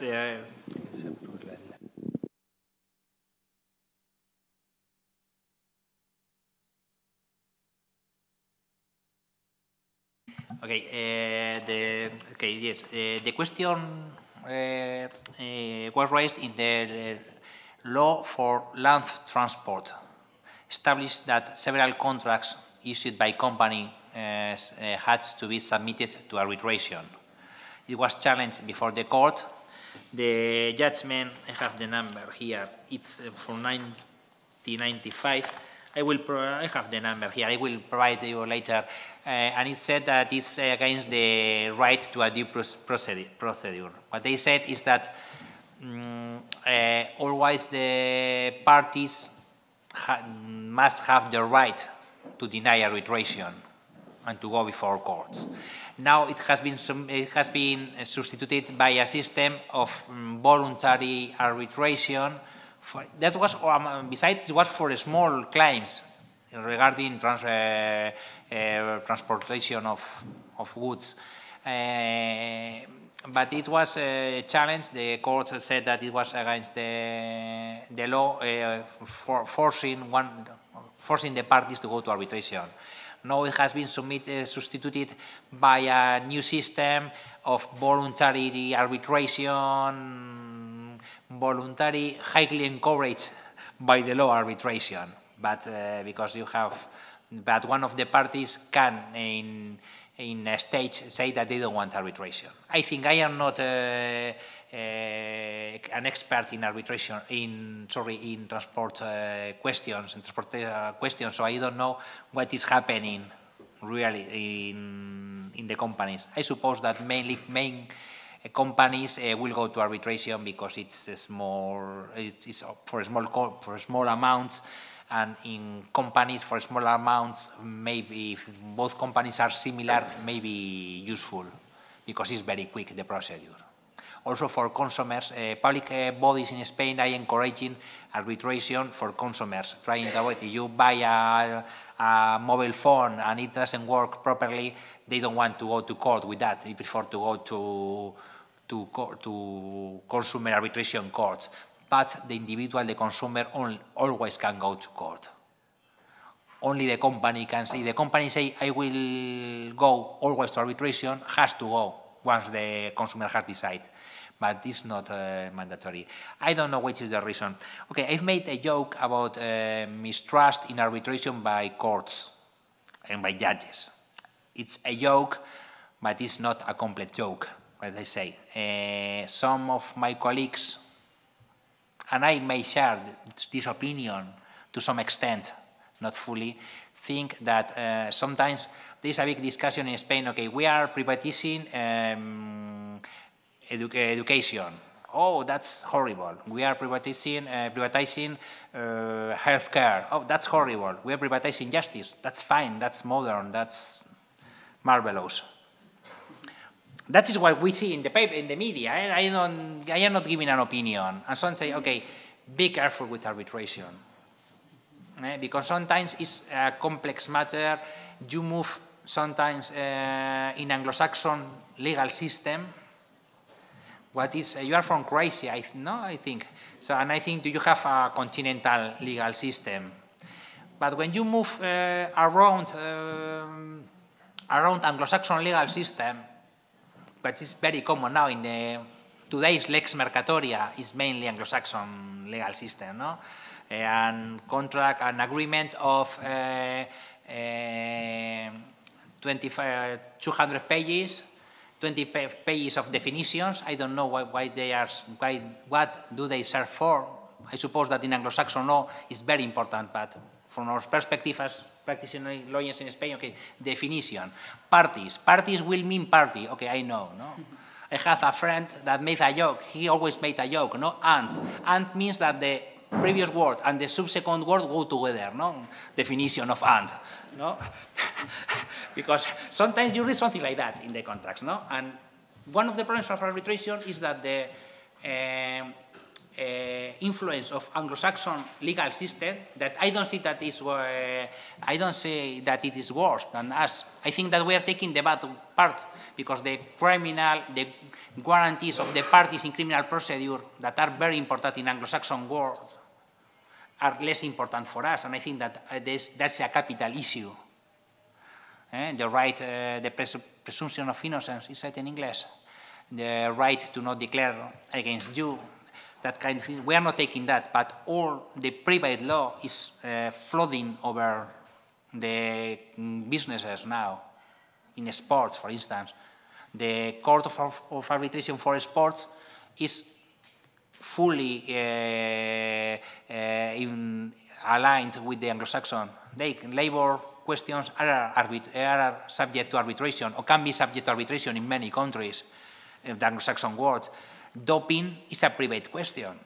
Okay, uh, the, okay, yes, uh, the question uh, was raised in the law for land transport established that several contracts issued by company had to be submitted to arbitration. It was challenged before the court. The judgment, I have the number here, it's from 1995. I will I have the number here. I will provide you later. Uh, and it said that it's against the right to a due procedure. What they said is that um, uh, always the parties ha must have the right to deny arbitration and to go before courts. Now it has been, it has been substituted by a system of um, voluntary arbitration. For, that was, um, besides, it was for small claims regarding trans, uh, uh, transportation of, of goods. Uh, but it was a challenge. The court said that it was against the, the law uh, for forcing, one, forcing the parties to go to arbitration. Now it has been submitted, substituted by a new system of voluntary arbitration, voluntary, highly encouraged by the law arbitration. But uh, because you have, but one of the parties can, in in a stage say that they don't want arbitration. I think I am not uh, uh, an expert in arbitration, in sorry, in transport uh, questions, in transport uh, questions, so I don't know what is happening really in in the companies. I suppose that mainly main companies uh, will go to arbitration because it's small, it's, it's for small for small amounts and in companies for small amounts, maybe if both companies are similar, maybe useful because it's very quick, the procedure. Also for consumers, uh, public uh, bodies in Spain are encouraging arbitration for consumers, trying to avoid, if you buy a, a, mobile phone and it doesn't work properly, they don't want to go to court with that. They prefer to go to, to, to consumer arbitration courts but the individual, the consumer, always can go to court. Only the company can say, the company say, I will go always to arbitration, has to go once the consumer has decided. But it's not uh, mandatory. I don't know which is the reason. Okay, I've made a joke about uh, mistrust in arbitration by courts and by judges. It's a joke, but it's not a complete joke, as I say. Uh, some of my colleagues and I may share this opinion to some extent, not fully, think that uh, sometimes there's a big discussion in Spain, okay, we are privatizing um, edu education. Oh, that's horrible. We are privatizing, uh, privatizing uh, healthcare. Oh, that's horrible. We are privatizing justice. That's fine. That's modern. That's marvelous. that is what we see in the paper, in the media. I, I, don't, I am not giving an opinion. And some say, okay, be careful with arbitration. Eh? Because sometimes it's a complex matter. You move sometimes uh, in Anglo-Saxon legal system. What is, uh, you are from Croatia, I no, I think. So, and I think do you have a continental legal system? But when you move uh, around, um, around Anglo-Saxon legal system, but it's very common now in the today's lex mercatoria is mainly Anglo-Saxon legal system, no? And contract, an agreement of uh, uh, 200 pages, 20 pages of definitions. I don't know why, why they are, why, what do they serve for. I suppose that in Anglo-Saxon law is very important, but from our perspective as practicing lawyers in Spain, okay, definition. Parties. Parties will mean party. Okay, I know, no? I have a friend that made a joke. He always made a joke, no? And. And means that the previous word and the subsequent word go together, no? Definition of and, no? because sometimes you read something like that in the contracts, no? And one of the problems of arbitration is that the uh, uh, influence of Anglo-Saxon legal system that I don't see that is uh, I don't say that it is worse than us. I think that we are taking the bad part because the criminal, the guarantees of the parties in criminal procedure that are very important in Anglo-Saxon world are less important for us, and I think that uh, that's a capital issue. Eh? The right, uh, the pres presumption of innocence is said in English. The right to not declare against you that kind of thing. We are not taking that, but all the private law is uh, flooding over the businesses now, in sports, for instance. The Court of, of Arbitration for Sports is fully uh, uh, in, aligned with the Anglo-Saxon. labor questions are, are, subject to arbitration or can be subject to arbitration in many countries in the Anglo-Saxon world. Doping is a private question,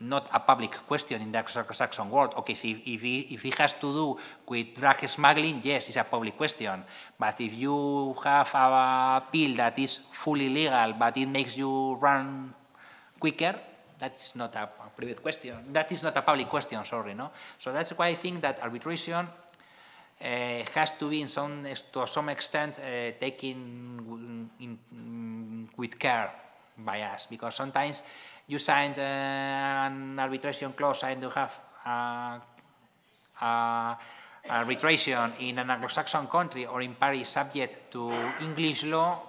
not a public question in the Anglo-Saxon world. Okay, so if, if, it, if it has to do with drug smuggling, yes, it's a public question. But if you have a pill that is fully legal, but it makes you run quicker, that's not a, private question. That is not a public question, sorry, no? So that's why I think that arbitration uh, has to be in some, to some extent uh, taken in, with care by us because sometimes you signed uh, an arbitration clause and you have arbitration in an Anglo-Saxon country or in Paris subject to English law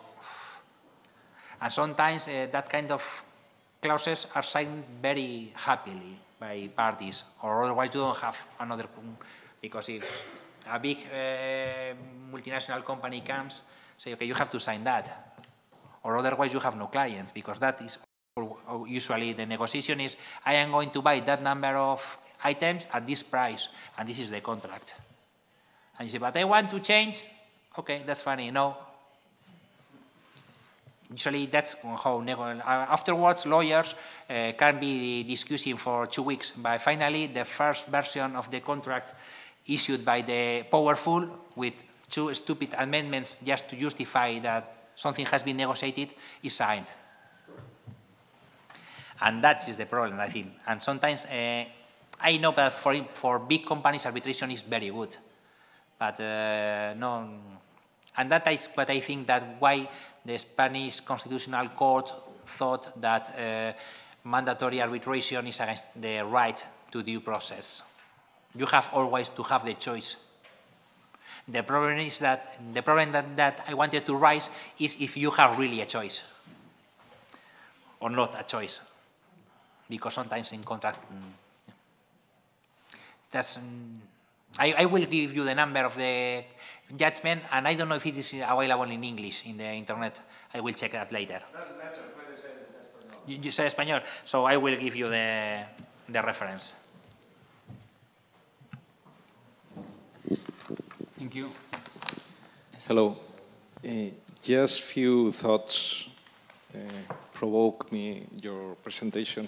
and sometimes that kind of clauses are signed very happily by parties or otherwise you don't have another because if a big uh, multinational company comes say okay you have to sign that or otherwise you have no client because that is usually the negotiation is I am going to buy that number of items at this price and this is the contract. And you say, but I want to change. Okay, that's funny. No. Usually that's how uh, afterwards lawyers uh, can be discussing for two weeks. But finally, the first version of the contract issued by the powerful with two stupid amendments just to justify that something has been negotiated, is signed. And that is the problem, I think. And sometimes uh, I know that for, for big companies, arbitration is very good. But uh, no, and that is what I think that why the Spanish Constitutional Court thought that uh, mandatory arbitration is against the right to due process. You have always to have the choice the problem is that the problem that, that I wanted to raise is if you have really a choice or not a choice, because sometimes in contracts, mm, that's. Mm, I, I, will give you the number of the judgment, and I don't know if it is available in English in the internet. I will check that later. You, you say español, so I will give you the, the reference. Thank you. Hello. Uh, just few thoughts uh, provoke me your presentation.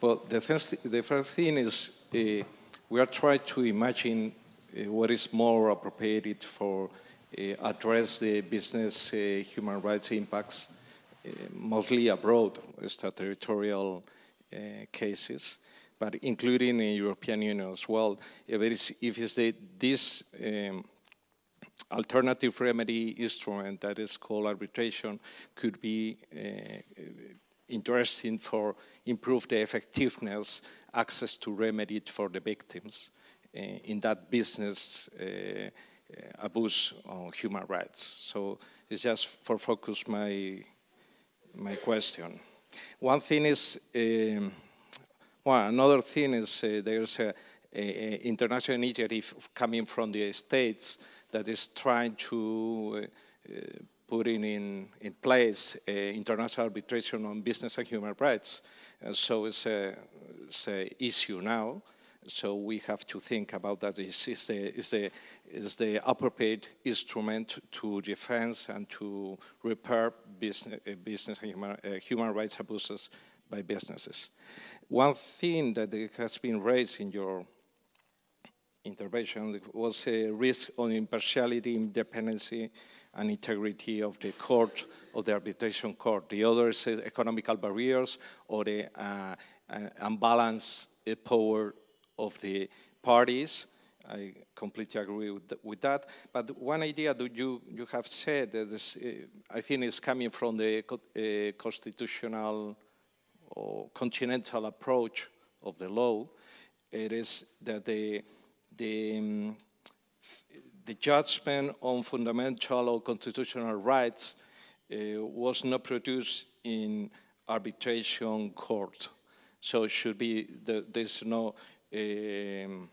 But the first, the first thing is uh, we are trying to imagine uh, what is more appropriate for uh, address the business uh, human rights impacts mostly abroad, extraterritorial cases, but including in European Union as well. If, it is, if it's the, this um, alternative remedy instrument that is called arbitration could be interesting for improve the effectiveness, access to remedy for the victims uh, in that business uh, abuse on human rights. So it's just for focus my my question. One thing is, um, well, another thing is uh, there's an international initiative coming from the States that is trying to uh, put in, in, place uh, international arbitration on business and human rights. so it's a, it's a issue now. So we have to think about that. Is, is, the, is, the, is the appropriate instrument to defend and to repair business, uh, business and human, uh, human rights abuses by businesses. One thing that has been raised in your intervention was a risk on impartiality, independency, and integrity of the court, of the arbitration court. The other is economical barriers or the uh, uh, unbalanced power of the parties. I completely agree with, th with that. But one idea that you, you have said, that is, uh, I think is coming from the co uh, constitutional or continental approach of the law, it is that the, the, um, the judgment on fundamental or constitutional rights uh, was not produced in arbitration court. So should be, the, there's no um,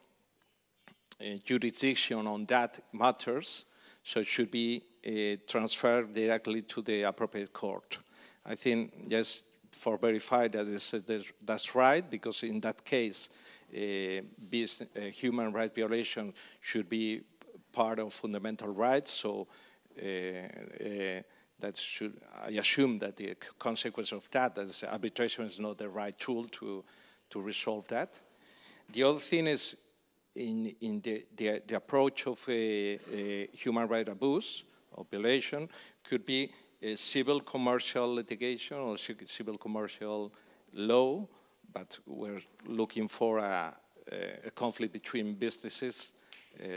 jurisdiction on that matters, so it should be uh, transferred directly to the appropriate court. I think just for verify that is, that's right, because in that case, uh, business, uh, human rights violation should be part of fundamental rights. So uh, uh, that should, I assume that the consequence of that, that arbitration is not the right tool to, to resolve that. The other thing is in, in the, the, the approach of a, a human right abuse or violation could be a civil commercial litigation or civil commercial law, but we're looking for a, a conflict between businesses,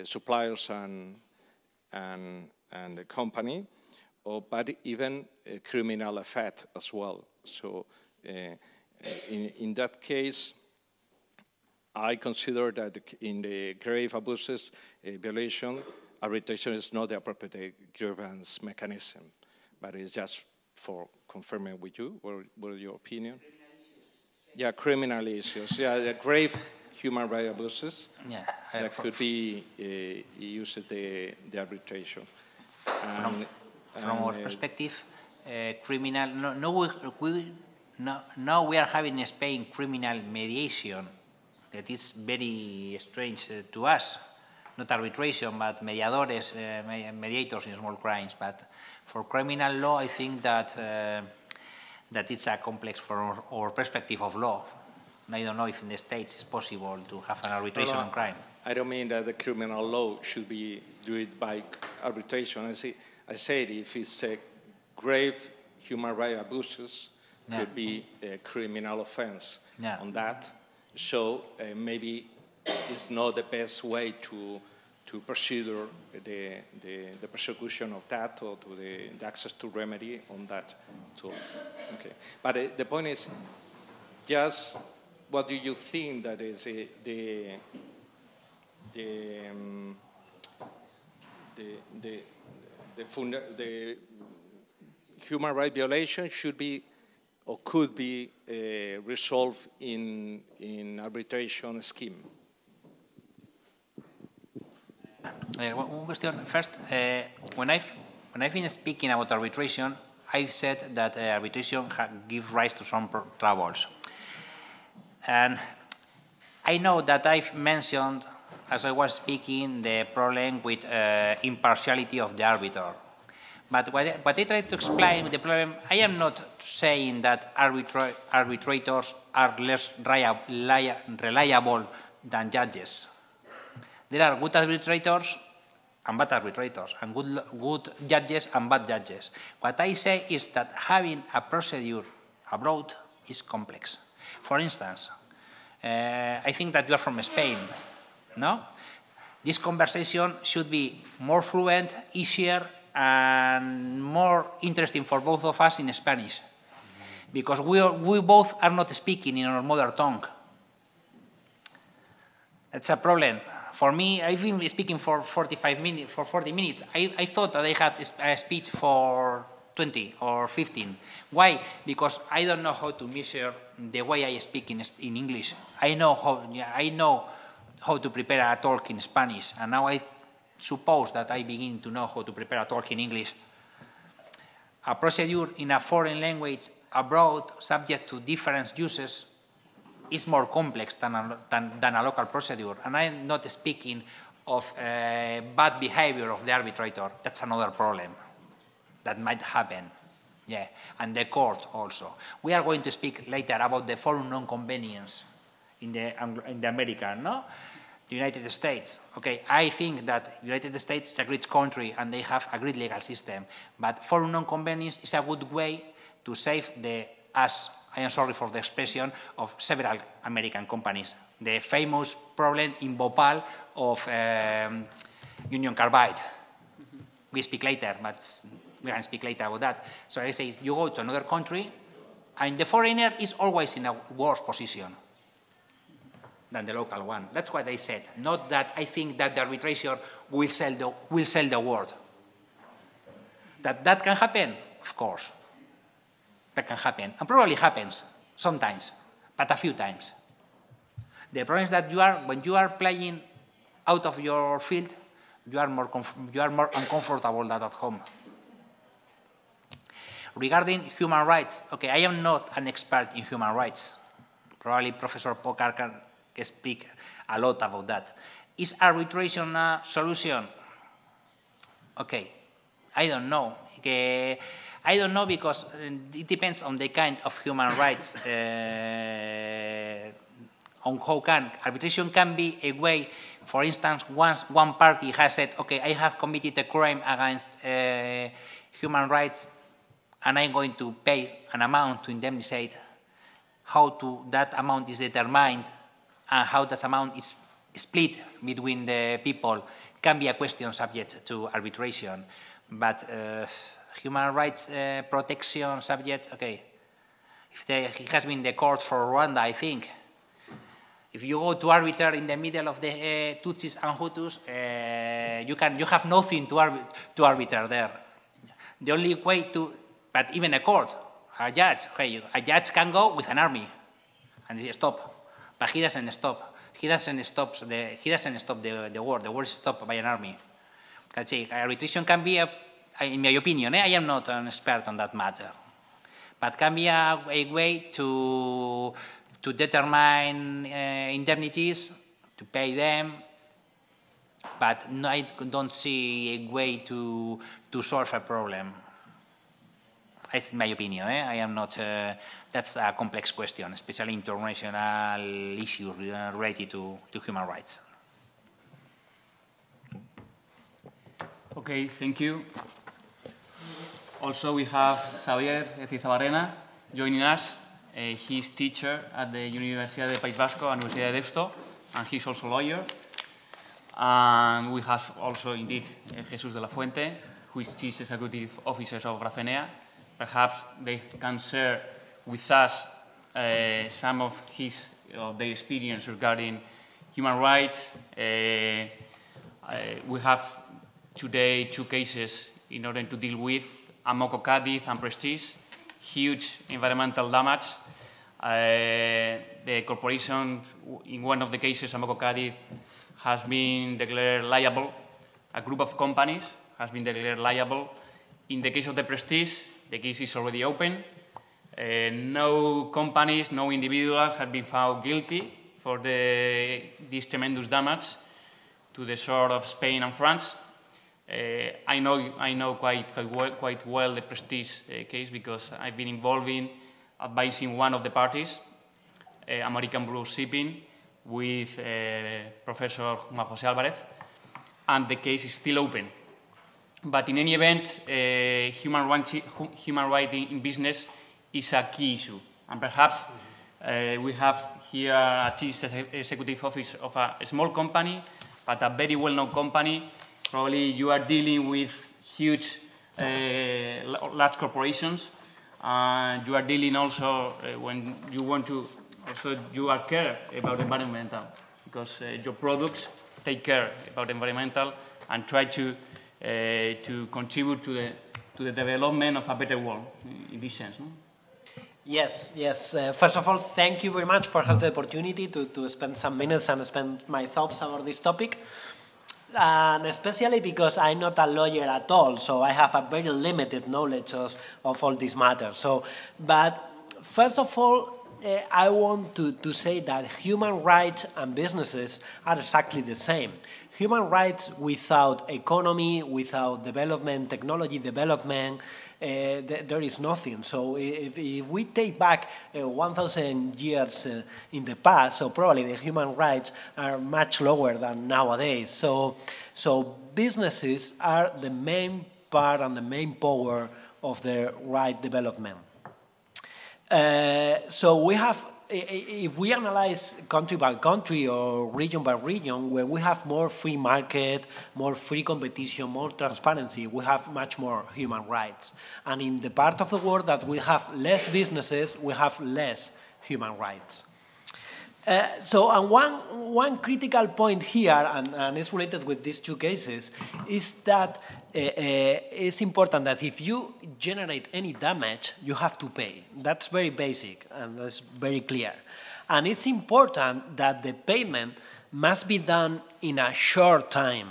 suppliers and, and, and the company, or, but even a criminal effect as well. So uh, in, in that case, I consider that in the grave abuses uh, violation, arbitration is not the appropriate grievance mechanism, but it's just for confirming with you, what, what your opinion? Yeah, criminal issues. Yeah, the grave human rights abuses yeah, that could be uh, used the, the arbitration. And, from, from our uh, perspective, uh, criminal, no, no, we, we, no, now we are having in Spain criminal mediation that is very strange uh, to us. Not arbitration, but mediadores, uh, mediators in small crimes. But for criminal law, I think that uh, that it's a complex from our, perspective of law. I don't know if in the States it's possible to have an arbitration no, no, on crime. I don't mean that the criminal law should be do it by arbitration. I, say, I said if it's a grave human rights abuses, yeah. could be a criminal offense yeah. on that so uh, maybe it's not the best way to to pursue the, the, the, persecution of that or to the, the, access to remedy on that tool. Okay. But uh, the point is, just what do you think that is the, the, um, the, the, the, the human rights violation should be or could be uh, resolved in, in arbitration scheme? Uh, one question first. Uh, when I've when I've been speaking about arbitration, I've said that uh, arbitration gives rise to some troubles, and I know that I've mentioned, as I was speaking, the problem with uh, impartiality of the arbiter. But what, I, what I try to explain with the problem, I am not saying that arbitra arbitrators are less reliable than judges. There are good arbitrators and bad arbitrators, and good, good judges and bad judges. What I say is that having a procedure abroad is complex. For instance, uh, I think that you are from Spain, no? This conversation should be more fluent, easier, and more interesting for both of us in Spanish. Because we, are, we both are not speaking in our mother tongue. It's a problem. For me, I've been speaking for 45 minutes, for 40 minutes. I, I thought that I had a speech for 20 or 15. Why? Because I don't know how to measure the way I speak in, in English. I know how, I know how to prepare a talk in Spanish, and now I suppose that I begin to know how to prepare a talk in English. A procedure in a foreign language abroad, subject to different uses, is more complex than a, than, than a local procedure. And I'm not speaking of uh, bad behavior of the arbitrator. That's another problem that might happen. Yeah, and the court also. We are going to speak later about the forum non conveniens in the, in the American, no? The United States. Okay, I think that United States is a great country and they have a great legal system, but forum non conveniens is a good way to save the us, I am sorry for the expression, of several American companies. The famous problem in Bhopal of um, Union Carbide. We speak later, but we can speak later about that. So I say, you go to another country, and the foreigner is always in a worse position than the local one. That's what I said. Not that I think that the arbitration will sell the, will sell the world. That that can happen, of course. That can happen, and probably happens sometimes, but a few times. The problem is that you are, when you are playing out of your field, you are more, you are more uncomfortable than at home. Regarding human rights, okay, I am not an expert in human rights. Probably Professor Pokar can speak a lot about that. Is arbitration a solution? Okay, I don't know. Okay, I don't know because it depends on the kind of human rights. Uh, on how can arbitration can be a way. For instance, once one party has said, "Okay, I have committed a crime against uh, human rights and I'm going to pay an amount to indemnizate, how to, that amount is determined and how that amount is split between the people can be a question subject to arbitration. But uh, human rights uh, protection subject, okay, if there, it has been the court for Rwanda, I think, if you go to arbiter in the middle of the uh, Tutsis and Hutus, uh, you, can, you have nothing to, arbi to arbiter there. The only way to but even a court, a judge, a judge can go with an army and stop, but he doesn't stop. He doesn't stop the, he doesn't stop the, the war. The war is stopped by an army. Let's say arbitration can be, a, in my opinion, eh, I am not an expert on that matter, but can be a, a way to, to determine uh, indemnities, to pay them, but no, I don't see a way to, to solve a problem. It's my opinion. Eh? I am not. Uh, that's a complex question, especially international issues related to, to human rights. Okay, thank you. Also, we have Xabier Ezeizabarrena joining us. Uh, he's teacher at the Universidad de País Vasco, Universidad de Deusto, and he's also lawyer. And we have also, indeed, uh, Jesus de la Fuente, who is Chief Executive Officer of Graphenea, perhaps they can share with us uh, some of his of their experience regarding human rights. Uh, we have today two cases in order to deal with Amoco Cadiz and Prestige, huge environmental damage. Uh, the corporation, in one of the cases, Amoco Cadiz, has been declared liable. A group of companies has been declared liable. In the case of the Prestige, the case is already open. Uh, no companies, no individuals have been found guilty for the, this tremendous damage to the shore of Spain and France. Uh, I know, I know quite, quite, well, quite well the Prestige uh, case because I've been involved in advising one of the parties, uh, American Bureau of Shipping, with uh, Professor Juan José Alvarez. and the case is still open. But in any event, uh, human, rights, human in business is a key issue. And perhaps uh, we have here a chief executive office of a, small company, but a very well-known company. Probably you are dealing with huge, uh, large corporations. And you are dealing also when you want to, also you are care about environmental, because your products take care about environmental and try to, to contribute to the, to the development of a better world in this sense. No? Yes, yes. Uh, first of all, thank you very much for having the opportunity to, to spend some minutes and spend my thoughts about this topic. And especially because I'm not a lawyer at all, so I have a very limited knowledge of, of all these matters. So, but first of all, uh, I want to, to say that human rights and businesses are exactly the same. Human rights without economy, without development, technology development, uh, th there is nothing. So if, if we take back uh, 1,000 years uh, in the past, so probably the human rights are much lower than nowadays. So, so businesses are the main part and the main power of the right development. Uh, so we have, if we analyze country by country or region by region, where we have more free market, more free competition, more transparency, we have much more human rights. And in the part of the world that we have less businesses, we have less human rights. Uh, so, and one, one critical point here, and, and it's related with these two cases, is that uh, it's important that if you generate any damage, you have to pay. That's very basic, and that's very clear. And it's important that the payment must be done in a short time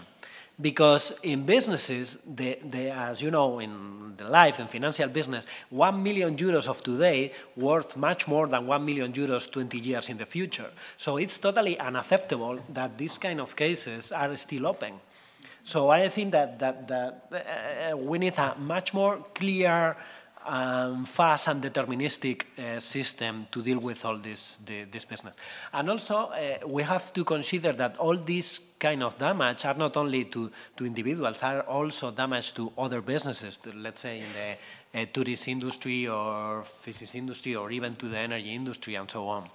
because in businesses, the, the, as you know, in the life and financial business, 1 million euros of today worth much more than 1 million euros 20 years in the future. So it's totally unacceptable that these kind of cases are still open. So I think that, that, that uh, we need a much more clear um, fast and deterministic uh, system to deal with all this, the, this business. And also, uh, we have to consider that all these kind of damage are not only to, to individuals, are also damage to other businesses, to, let's say in the uh, tourist industry or physics industry or even to the energy industry and so on.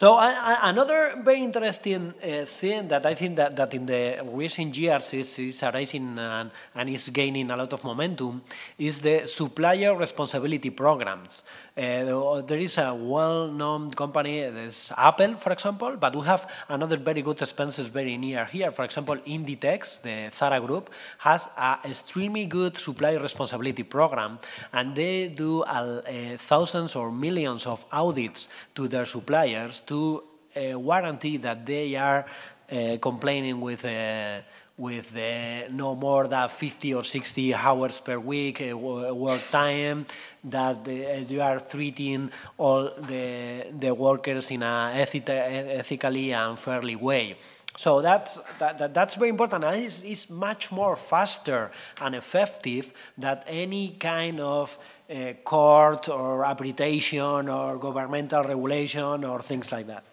So another very interesting uh, thing that I think that, that in the recent years is, is arising and, and, is gaining a lot of momentum is the supplier responsibility programs. Uh, there is a well-known company, there's Apple, for example, but we have another very good expenses very near here. For example, Inditex, the Zara group, has an extremely good supplier responsibility program, and they do uh, thousands or millions of audits to their suppliers to uh, guarantee that they are uh, complaining with uh, with uh, no more than 50 or 60 hours per week uh, work time, that uh, you are treating all the, the workers in a ethically and fairly way. So that's, that, that, that's very important, and it's, it's, much more faster and effective than any kind of uh, court or arbitration or governmental regulation or things like that.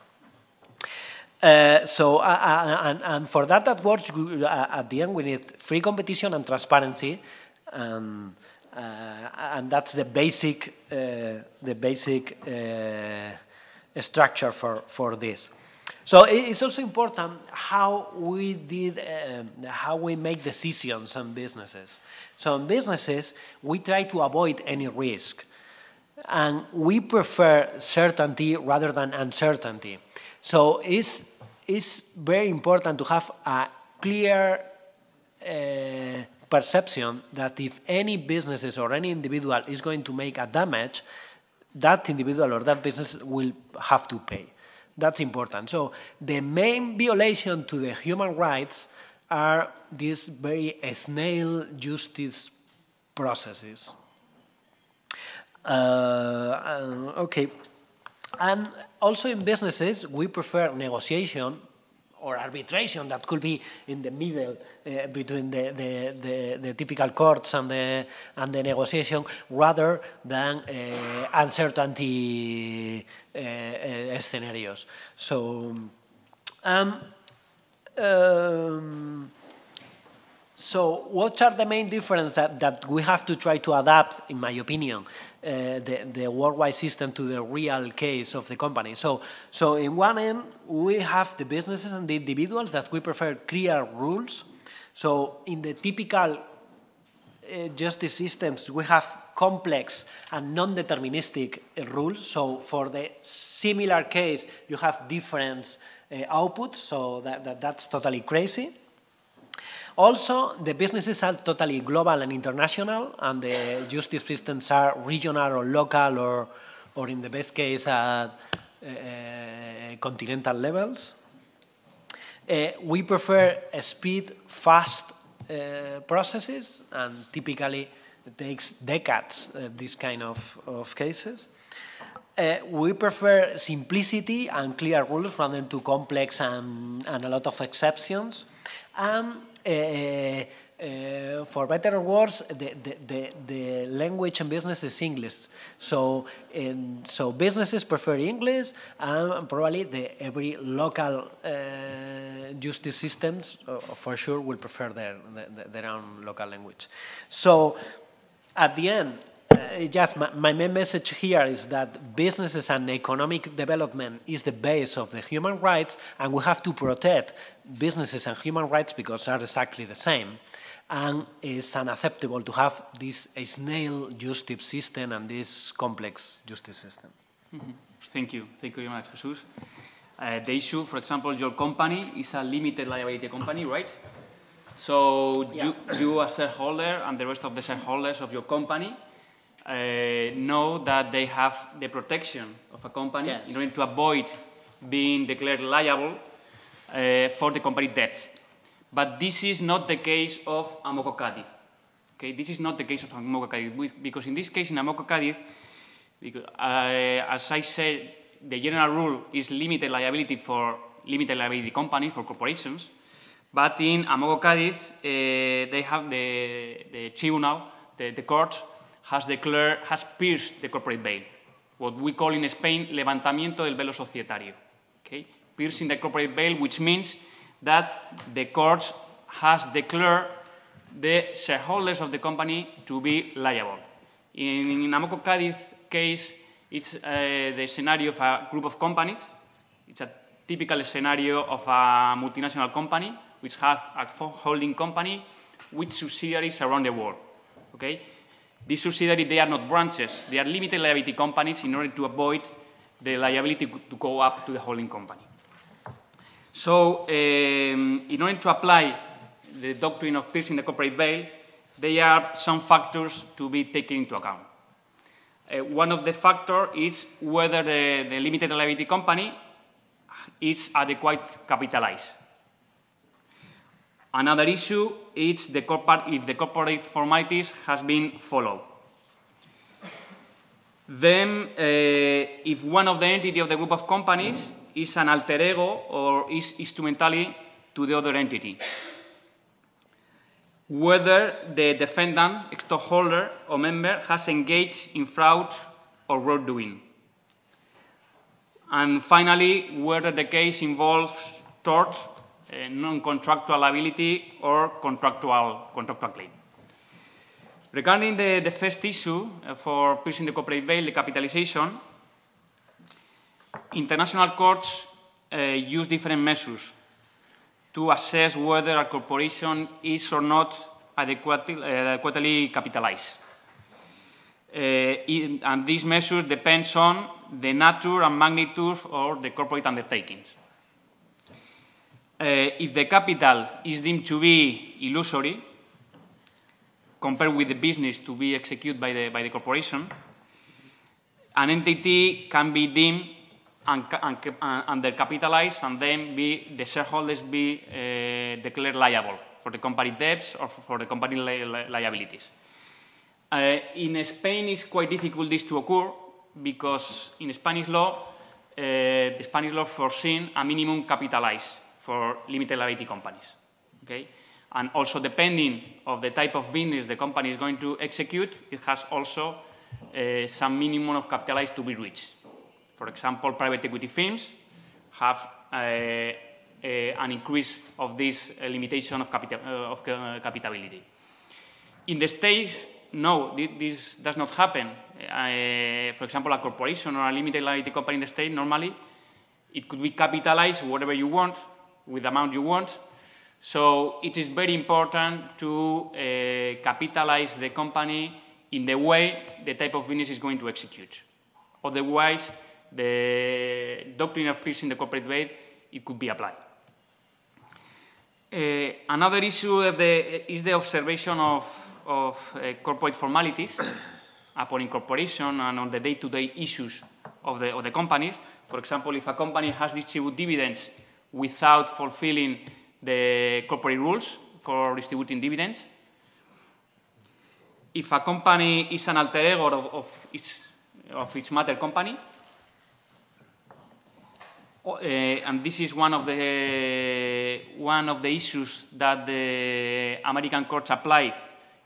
Uh, so, uh, uh, and, and, for that, that works, uh, at the end, we need free competition and transparency, um, and that's the basic, uh, the basic structure for, for this. So it's also important how we did, how we make decisions on businesses. So in businesses, we try to avoid any risk, and we prefer certainty rather than uncertainty. So it's, it's very important to have a clear uh, perception that if any businesses or any individual is going to make a damage, that individual or that business will have to pay. That's important. So the main violation to the human rights are these very snail justice processes. Uh, okay, and also in businesses, we prefer negotiation or arbitration that could be in the middle uh, between the, the, the, the, typical courts and the, and the negotiation rather than uh, uncertainty uh, uh scenarios. So, um, Um, so what are the main differences that, that we have to try to adapt, in my opinion, uh, the, the worldwide system to the real case of the company? So, so in one end, we have the businesses and the individuals that we prefer clear rules. So in the typical uh, justice systems, we have complex and non-deterministic uh, rules. So for the similar case, you have different uh, outputs, so that, that, that's totally crazy. Also, the businesses are totally global and international, and the justice systems are regional or local, or, or in the best case, at uh, continental levels. Uh, we prefer speed, fast uh, processes, and typically it takes decades, uh, this kind of, of cases. Uh, we prefer simplicity and clear rules rather than too complex and, and a lot of exceptions. Um, uh, uh, for better or worse, the, the, the, the, language in business is English. So, in, so businesses prefer English, and probably the, every local uh, justice systems, uh, for sure, will prefer their, their, their own local language. So, at the end, uh, just my, my, main message here is that businesses and economic development is the base of the human rights, and we have to protect businesses and human rights because they are exactly the same. And it's unacceptable to have this snail justice system and this complex justice system. Mm -hmm. Thank you. Thank you very much, Jesus. Uh, the issue, for example, your company is a limited liability company, right? So yeah. you, you as shareholder and the rest of the shareholders of your company uh, know that they have the protection of a company yes. in order to avoid being declared liable uh, for the company debts. But this is not the case of Amoco Cadiz. Okay, this is not the case of Amoco Cadiz because in this case in Amoco Cadiz, because, uh, as I said, the general rule is limited liability for limited liability companies, for corporations. But in Amoco Cadiz, uh, they have the, the tribunal, the, the court, has declared, has pierced the corporate veil, what we call in Spain levantamiento del velo societario, okay? piercing the corporate veil, which means that the courts has declared the shareholders of the company to be liable. In, in Amoco Cadiz case, it's uh, the scenario of a group of companies. It's a typical scenario of a multinational company which has a holding company with subsidiaries around the world. Okay? These subsidiaries, they are not branches. They are limited liability companies in order to avoid the liability to go up to the holding company. So um, in order to apply the doctrine of piercing the corporate veil, there are some factors to be taken into account. Uh, one of the factors is whether the, the limited liability company is adequately capitalized. Another issue is the if the corporate formalities has been followed. Then, uh, if one of the entity of the group of companies is an alter ego or is instrumentally to the other entity. Whether the defendant, stockholder, or member has engaged in fraud or wrongdoing. And finally, whether the case involves tort uh, non-contractual liability or contractual, contractual claim. Regarding the, the first issue uh, for piercing the corporate veil, the capitalization, international courts uh, use different measures to assess whether a corporation is or not adequately, adequately capitalized. And these measures depend on the nature and magnitude of the corporate undertakings. Uh, if the capital is deemed to be illusory, compared with the business to be executed by the, by the corporation, an entity can be deemed un un undercapitalized and then be, the shareholders be uh, declared liable for the company debts or for the company li li liabilities. Uh, in Spain, it's quite difficult this to occur because in Spanish law, uh, the Spanish law foreseen a minimum capitalized for limited liability companies. Okay? And also depending of the type of business the company is going to execute, it has also uh, some minimum of capitalized to be reached. For example, private equity firms have uh, an increase of this limitation of, capital, of capitability. In the States, no, this does not happen. Uh, for example, a corporation or a limited liability company in the state, normally, it could be capitalized whatever you want, with the amount you want. So it is very important to uh, capitalize the company in the way the type of business is going to execute. Otherwise, the doctrine of piercing the corporate veil, it could be applied. Uh, another issue the, is the observation of of uh, corporate formalities upon incorporation and on the day-to-day -day issues of the, of the companies. For example, if a company has distributed dividends without fulfilling the corporate rules for distributing dividends, if a company is an alter ego of, of, its, of its mother company, uh, and this is one of the one of the issues that the American courts apply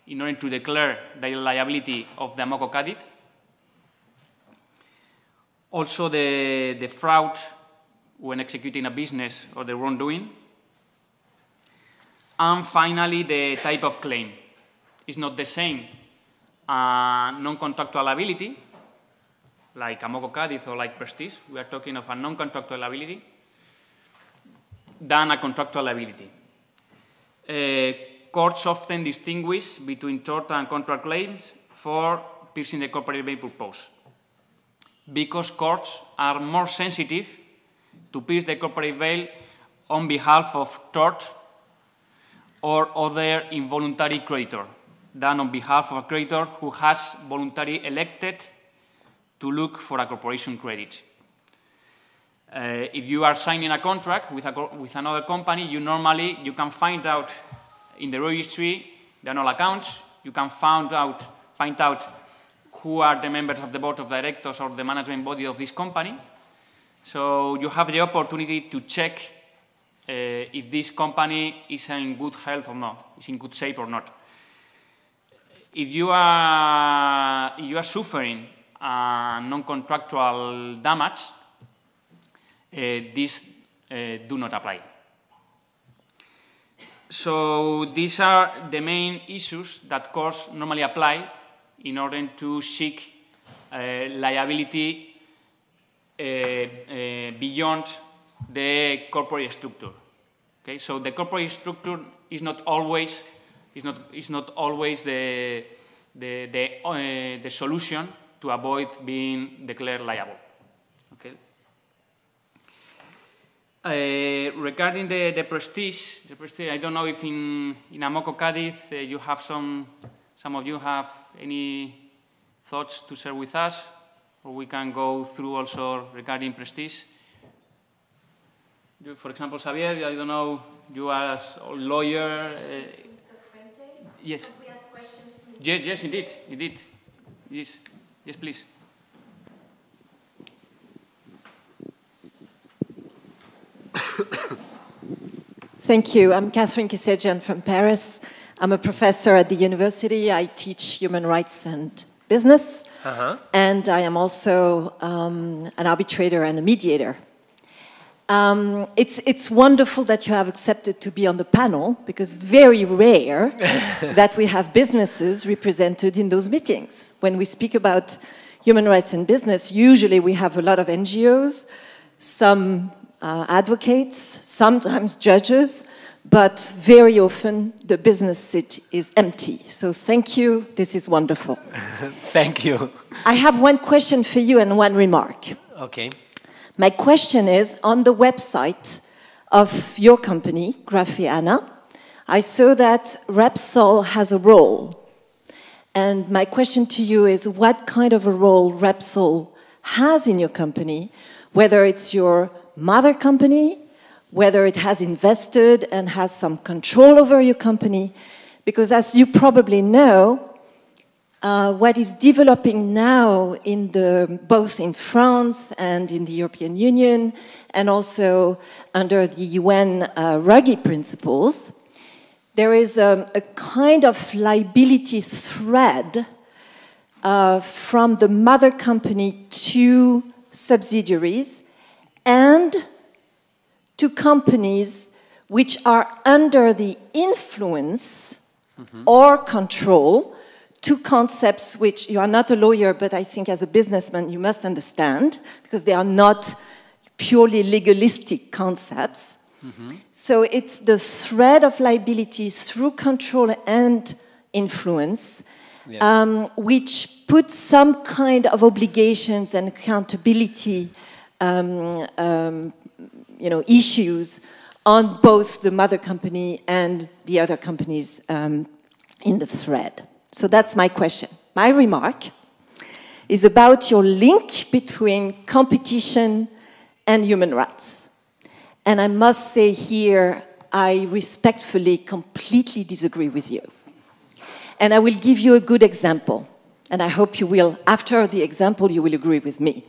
in order to declare the liability of the Amoco Cadiz. Also the, the fraud when executing a business or the wrongdoing. And finally, the type of claim. is not the same uh, non-contractual liability, like Amoco Cadiz or like Prestige. We are talking of a non-contractual liability than a contractual liability. Uh, courts often distinguish between tort and contract claims for piercing the corporate veil purpose. Because courts are more sensitive to pierce the corporate veil on behalf of tort or other involuntary creditor than on behalf of a creditor who has voluntarily elected to look for a corporation credit. Uh, if you are signing a contract with, a, with another company, you normally you can find out in the registry, the annual accounts. You can find out, find out who are the members of the board of directors or the management body of this company. So you have the opportunity to check uh, if this company is in good health or not, is in good shape or not. If you are, you are suffering non-contractual damage, uh, these uh, do not apply. So these are the main issues that courts normally apply in order to seek uh, liability uh, uh, beyond the corporate structure. Okay, so the corporate structure is not always is not is not always the the the, uh, the solution to avoid being declared liable. Okay. Uh, regarding the, the prestige, the prestige, I don't know if in, in Amoco Cadiz uh, you have some, some of you have any thoughts to share with us, or we can go through also regarding prestige. You, for example, Xabier, I don't know, you as a lawyer. Uh, yes. Yes, yes, indeed, indeed. Yes, yes, please. Thank you. I'm Catherine Kessedjian from Paris. I'm a professor at the university. I teach human rights and business. Uh -huh. And I am also um, an arbitrator and a mediator. Um, it's, it's wonderful that you have accepted to be on the panel because it's very rare that we have businesses represented in those meetings. When we speak about human rights and business, usually we have a lot of NGOs, some uh, advocates, sometimes judges, but very often the business seat is empty. So thank you, this is wonderful. thank you. I have one question for you and one remark. Okay. My question is on the website of your company, Graphenea, I saw that Repsol has a role. And my question to you is what kind of a role Repsol has in your company, whether it's your mother company, whether it has invested and has some control over your company. Because as you probably know, uh, what is developing now in the, both in France and in the European Union, and also under the UN uh, Ruggie principles, there is a, a kind of liability thread uh, from the mother company to subsidiaries and to companies which are under the influence or control two concepts which you are not a lawyer, but I think as a businessman you must understand because they are not purely legalistic concepts. So it's the thread of liability through control and influence, um, which puts some kind of obligations and accountability, um, um, you know, issues on both the mother company and the other companies um, in the thread. So that's my question. My remark is about your link between competition and human rights. And I must say here, I respectfully, completely disagree with you. And I will give you a good example. And I hope you will, after the example, you will agree with me.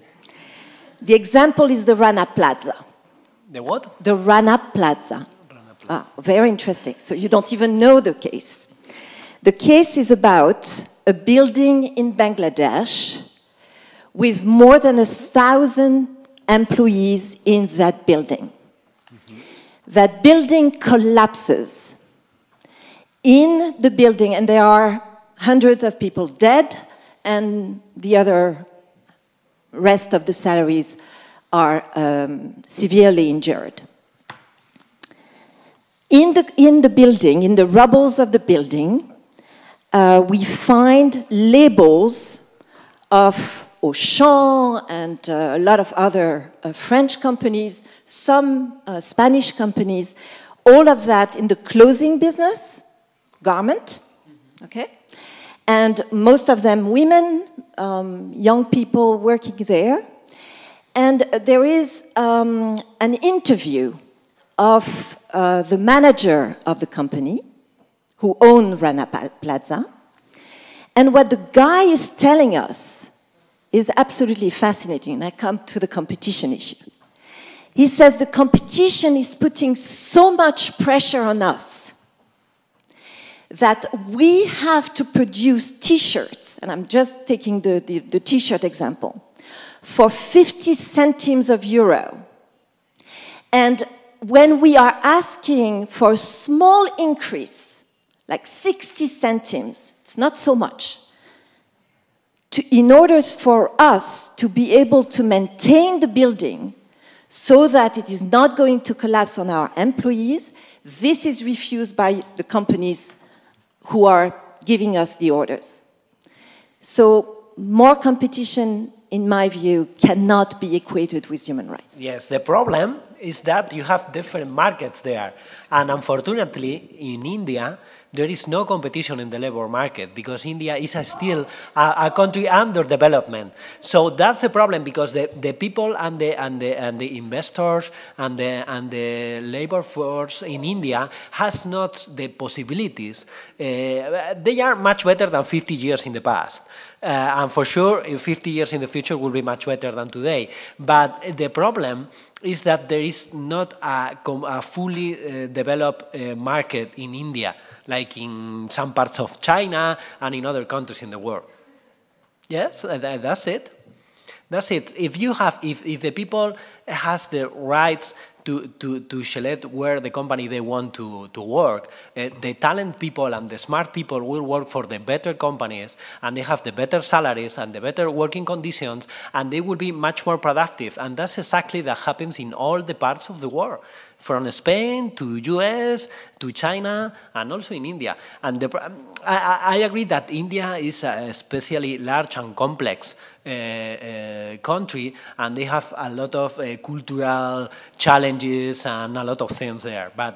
The example is the Rana Plaza. The what? The Rana Plaza. Ah, very interesting. So you don't even know the case. The case is about a building in Bangladesh with more than a thousand employees in that building. That building collapses. In the building, and there are hundreds of people dead, and the other rest of the salaries are um, severely injured. In the, in the building, in the rubbles of the building, uh, we find labels of Auchan and uh, a lot of other uh, French companies, some uh, Spanish companies, all of that in the clothing business, garment, okay? And most of them women, um, young people working there. And there is um, an interview of uh, the manager of the company who own Rana Plaza. And what the guy is telling us is absolutely fascinating. And I come to the competition issue. He says the competition is putting so much pressure on us that we have to produce t shirts, and I'm just taking the, the, the t shirt example, for 50 centimes of euro. And when we are asking for a small increase, like 60 centimes, it's not so much, to, in order for us to be able to maintain the building so that it is not going to collapse on our employees, this is refused by the companies who are giving us the orders. So more competition, in my view, cannot be equated with human rights. Yes, the problem is that you have different markets there. And unfortunately, in India, there is no competition in the labor market because India is a still a, a, country under development. So that's the problem because the, the people and the, and, the, and the investors and the, and the labor force in India has not the possibilities. Uh, they are much better than 50 years in the past. Uh, and for sure, in 50 years in the future will be much better than today. But the problem is that there is not a, a fully uh, developed uh, market in India, like in some parts of China and in other countries in the world. Yes, that's it. That's it. If you have, if, if the people has the rights to, to, to select where the company they want to, to work. Uh, the talent people and the smart people will work for the better companies and they have the better salaries and the better working conditions and they will be much more productive. And that's exactly that happens in all the parts of the world from Spain to US to China and also in India. And the, I, I, agree that India is a especially large and complex uh, uh, country, and they have a lot of uh, cultural challenges and a lot of things there. But,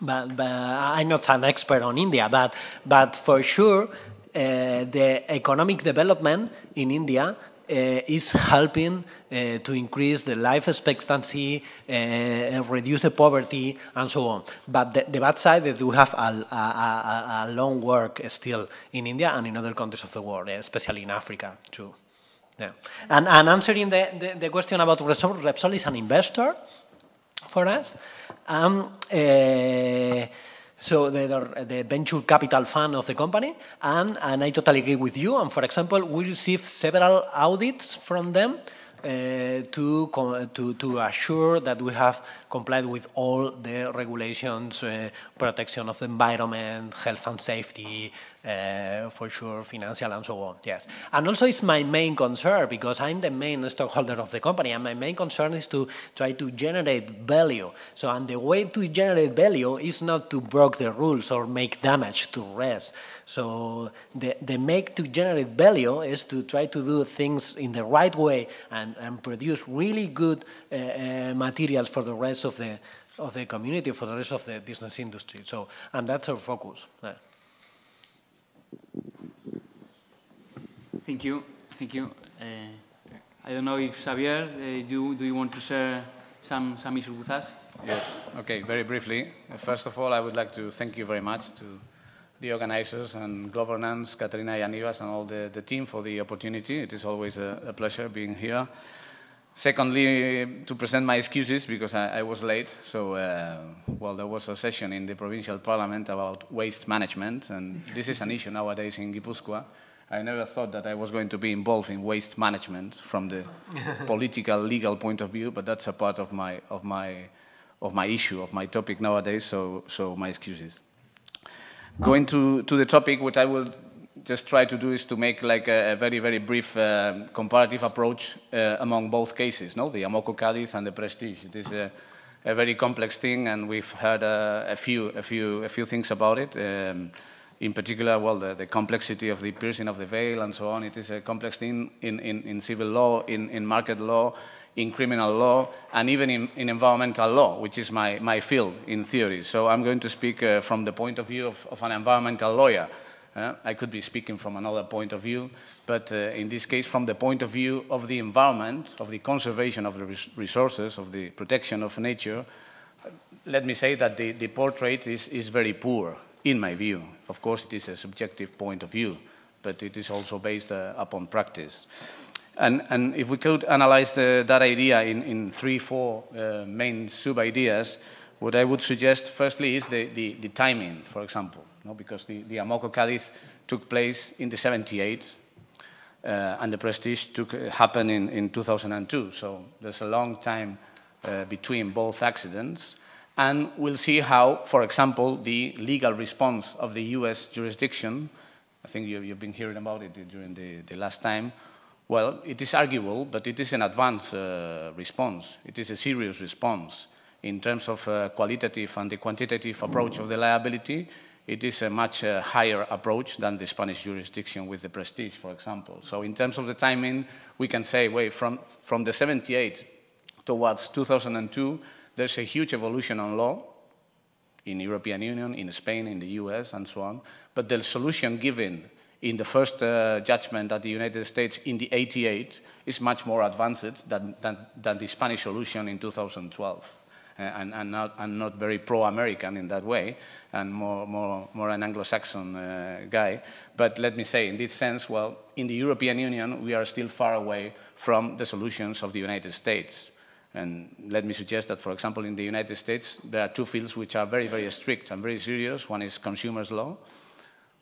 but, but I'm not an expert on India, but, but for sure, the economic development in India uh, is helping uh, to increase the life expectancy, uh, reduce the poverty, and so on. But the, the bad side is we have a, a, a, long work still in India and in other countries of the world, especially in Africa too. Yeah. And, and answering the, the, the question about Repsol, Repsol is an investor for us. Um, so the, the, venture capital fund of the company, and, and I totally agree with you. And for example, we received several audits from them, uh, to, to, to assure that we have complied with all the regulations, uh, protection of the environment, health and safety, uh, for sure, financial and so on, yes. And also it's my main concern because I'm the main stockholder of the company and my main concern is to try to generate value. So, and the way to generate value is not to break the rules or make damage to rest. So the, the make to generate value is to try to do things in the right way and, and produce really good uh, uh, materials for the rest of the, of the community, for the rest of the business industry. So, and that's our focus. Yeah. Thank you. Thank you. Uh, I don't know if Xabier, uh, you, do you want to share some, some issues with us? Yes. Okay, very briefly. First of all, I would like to thank you very much to the organizers and Globernance, Katerina Yanivas, and all the, the team for the opportunity. It is always a, a pleasure being here. Secondly, to present my excuses because I, I was late. So, uh, well, there was a session in the provincial parliament about waste management, and this is an issue nowadays in Guipuzcoa. I never thought that I was going to be involved in waste management from the political, legal point of view, but that's a part of my, of my, of my issue, of my topic nowadays, so, so my excuses. Going to, to the topic, what I will just try to do is to make like a, a very, very brief uh, comparative approach uh, among both cases, no? the Amoco Cadiz and the Prestige. It is a, a very complex thing, and we've heard uh, a, few, a, few, a few things about it. Um, in particular, well, the, the, complexity of the piercing of the veil and so on. It is a complex thing in, in, in civil law, in, in market law, in criminal law, and even in, in, environmental law, which is my, my field in theory. So I'm going to speak uh, from the point of view of, of an environmental lawyer. Uh, I could be speaking from another point of view, but uh, in this case, from the point of view of the environment, of the conservation of the res resources, of the protection of nature, let me say that the, the portrait is, is very poor, in my view. Of course, it is a subjective point of view, but it is also based uh, upon practice. And, and if we could analyze the, that idea in, in three, four uh, main sub-ideas, what I would suggest firstly is the, the, the timing, for example, no? because the, the Amoco Cadiz took place in the 78, uh, and the Prestige took, uh, happened in, in 2002. So there's a long time uh, between both accidents. And we'll see how, for example, the legal response of the US jurisdiction, I think you, have been hearing about it during the, the last time, well, it is arguable, but it is an advanced uh, response. It is a serious response. In terms of uh, qualitative and the quantitative approach of the liability, it is a much uh, higher approach than the Spanish jurisdiction with the prestige, for example. So in terms of the timing, we can say, wait, from, from the 78 towards 2002, there's a huge evolution on law in European Union, in Spain, in the US, and so on. But the solution given in the first uh, judgment at the United States in the 88 is much more advanced than, than, than the Spanish solution in 2012. And, and, not, and not very pro-American in that way, and more, more, more an Anglo-Saxon uh, guy. But let me say, in this sense, well, in the European Union, we are still far away from the solutions of the United States. And let me suggest that, for example, in the United States, there are two fields which are very, very strict and very serious. One is consumers law,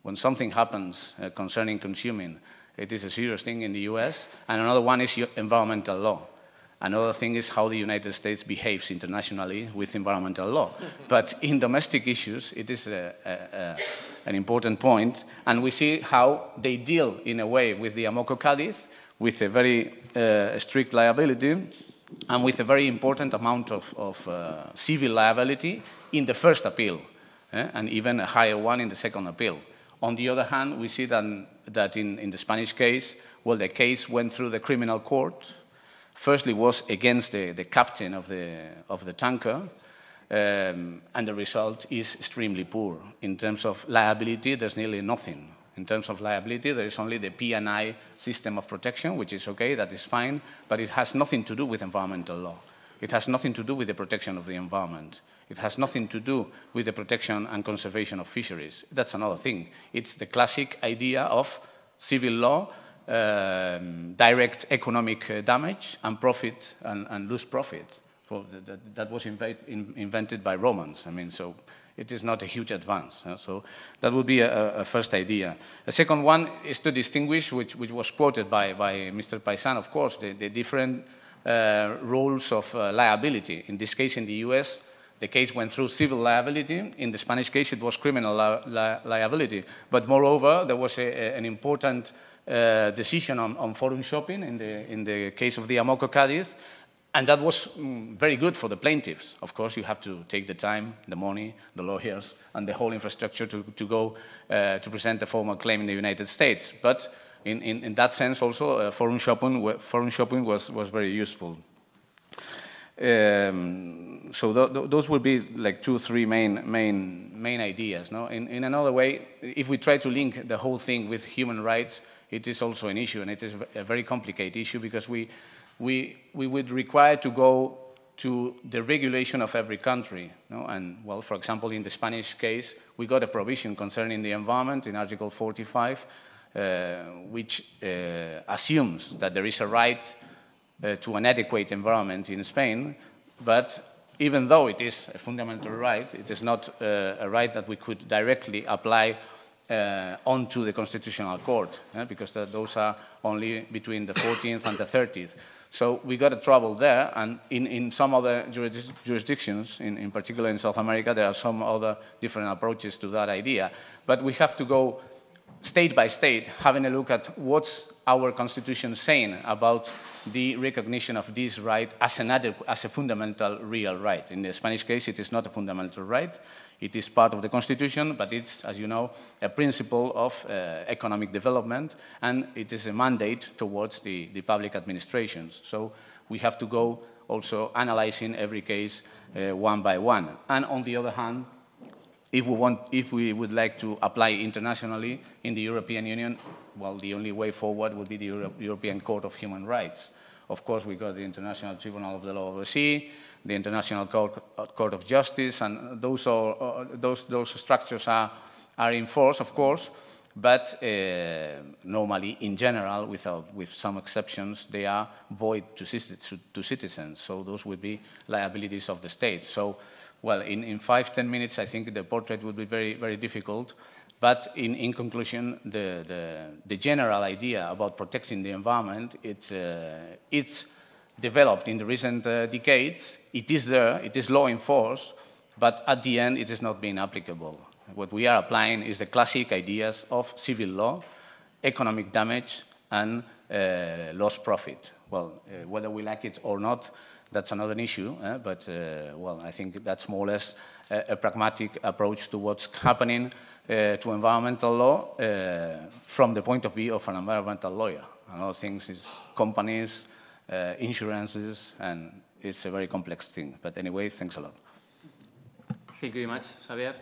when something happens uh, concerning consuming, it is a serious thing in the US. And another one is environmental law. Another thing is how the United States behaves internationally with environmental law. but in domestic issues, it is a, a, a, an important point. And we see how they deal, in a way, with the Amoco Cadiz, with a very uh, strict liability, and with a very important amount of, of uh, civil liability in the first appeal, eh? and even a higher one in the second appeal. On the other hand, we see that, that in, in the Spanish case, well, the case went through the criminal court. Firstly, was against the, the captain of the, of the tanker, um, and the result is extremely poor. In terms of liability, there's nearly nothing. In terms of liability, there is only the P&I system of protection, which is okay, that is fine, but it has nothing to do with environmental law. It has nothing to do with the protection of the environment. It has nothing to do with the protection and conservation of fisheries. That's another thing. It's the classic idea of civil law, um, direct economic uh, damage, and profit and, and lose profit. that, that, was in, invented by Romans. I mean, so it is not a huge advance. So that would be a, a, first idea. A second one is to distinguish, which, which was quoted by, by Mr. Paisan, of course, the, the different uh, rules of uh, liability. In this case, in the US, the case went through civil liability. In the Spanish case, it was criminal li li liability. But moreover, there was a, a, an important uh, decision on, on, forum shopping in the, in the case of the Amoco Cadiz, and that was mm, very good for the plaintiffs. Of course, you have to take the time, the money, the lawyers, and the whole infrastructure to, to go uh, to present a formal claim in the United States. But in, in, in that sense, also, uh, forum shopping, forum shopping was, was very useful. Um, so th th those would be like two, three main, main, main ideas. No? In, in another way, if we try to link the whole thing with human rights, it is also an issue, and it is a very complicated issue because we, we, we would require to go to the regulation of every country. And, well, for example, in the Spanish case, we got a provision concerning the environment in Article 45, uh, which uh, assumes that there is a right uh, to an adequate environment in Spain, but even though it is a fundamental right, it is not uh, a right that we could directly apply uh, onto the Constitutional Court, eh, because the, those are only between the 14th and the 30th. So we got a trouble there, and in, in some other juris jurisdictions, in, in particular in South America, there are some other different approaches to that idea. But we have to go state by state, having a look at what's our constitution saying about the recognition of this right as, an as a fundamental real right. In the Spanish case, it is not a fundamental right. It is part of the constitution, but it's, as you know, a principle of uh, economic development, and it is a mandate towards the, the public administrations. So we have to go also analyzing every case uh, one by one. And on the other hand, if we, want, if we would like to apply internationally in the European Union, well, the only way forward would be the Euro European Court of Human Rights. Of course, we got the International Tribunal of the Law of the Sea, the International Court, Court of Justice, and those, are, uh, those, those structures are, are in force, of course, but uh, normally, in general, without, with some exceptions, they are void to, to, citizens. So those would be liabilities of the state. So, well, in, in five, ten minutes, I think the portrait would be very, very difficult. But in, in conclusion, the, the, the, general idea about protecting the environment, it, uh, it's developed in the recent uh, decades. It is there, it is law enforced, but at the end, it is not being applicable. What we are applying is the classic ideas of civil law, economic damage, and uh, lost profit. Well, uh, whether we like it or not, that's another issue, eh? but uh, well, I think that's more or less a, a pragmatic approach to what's happening uh, to environmental law uh, from the point of view of an environmental lawyer. Another things is companies, uh, insurances, and it's a very complex thing. But anyway, thanks a lot. Thank you very much, Xabier.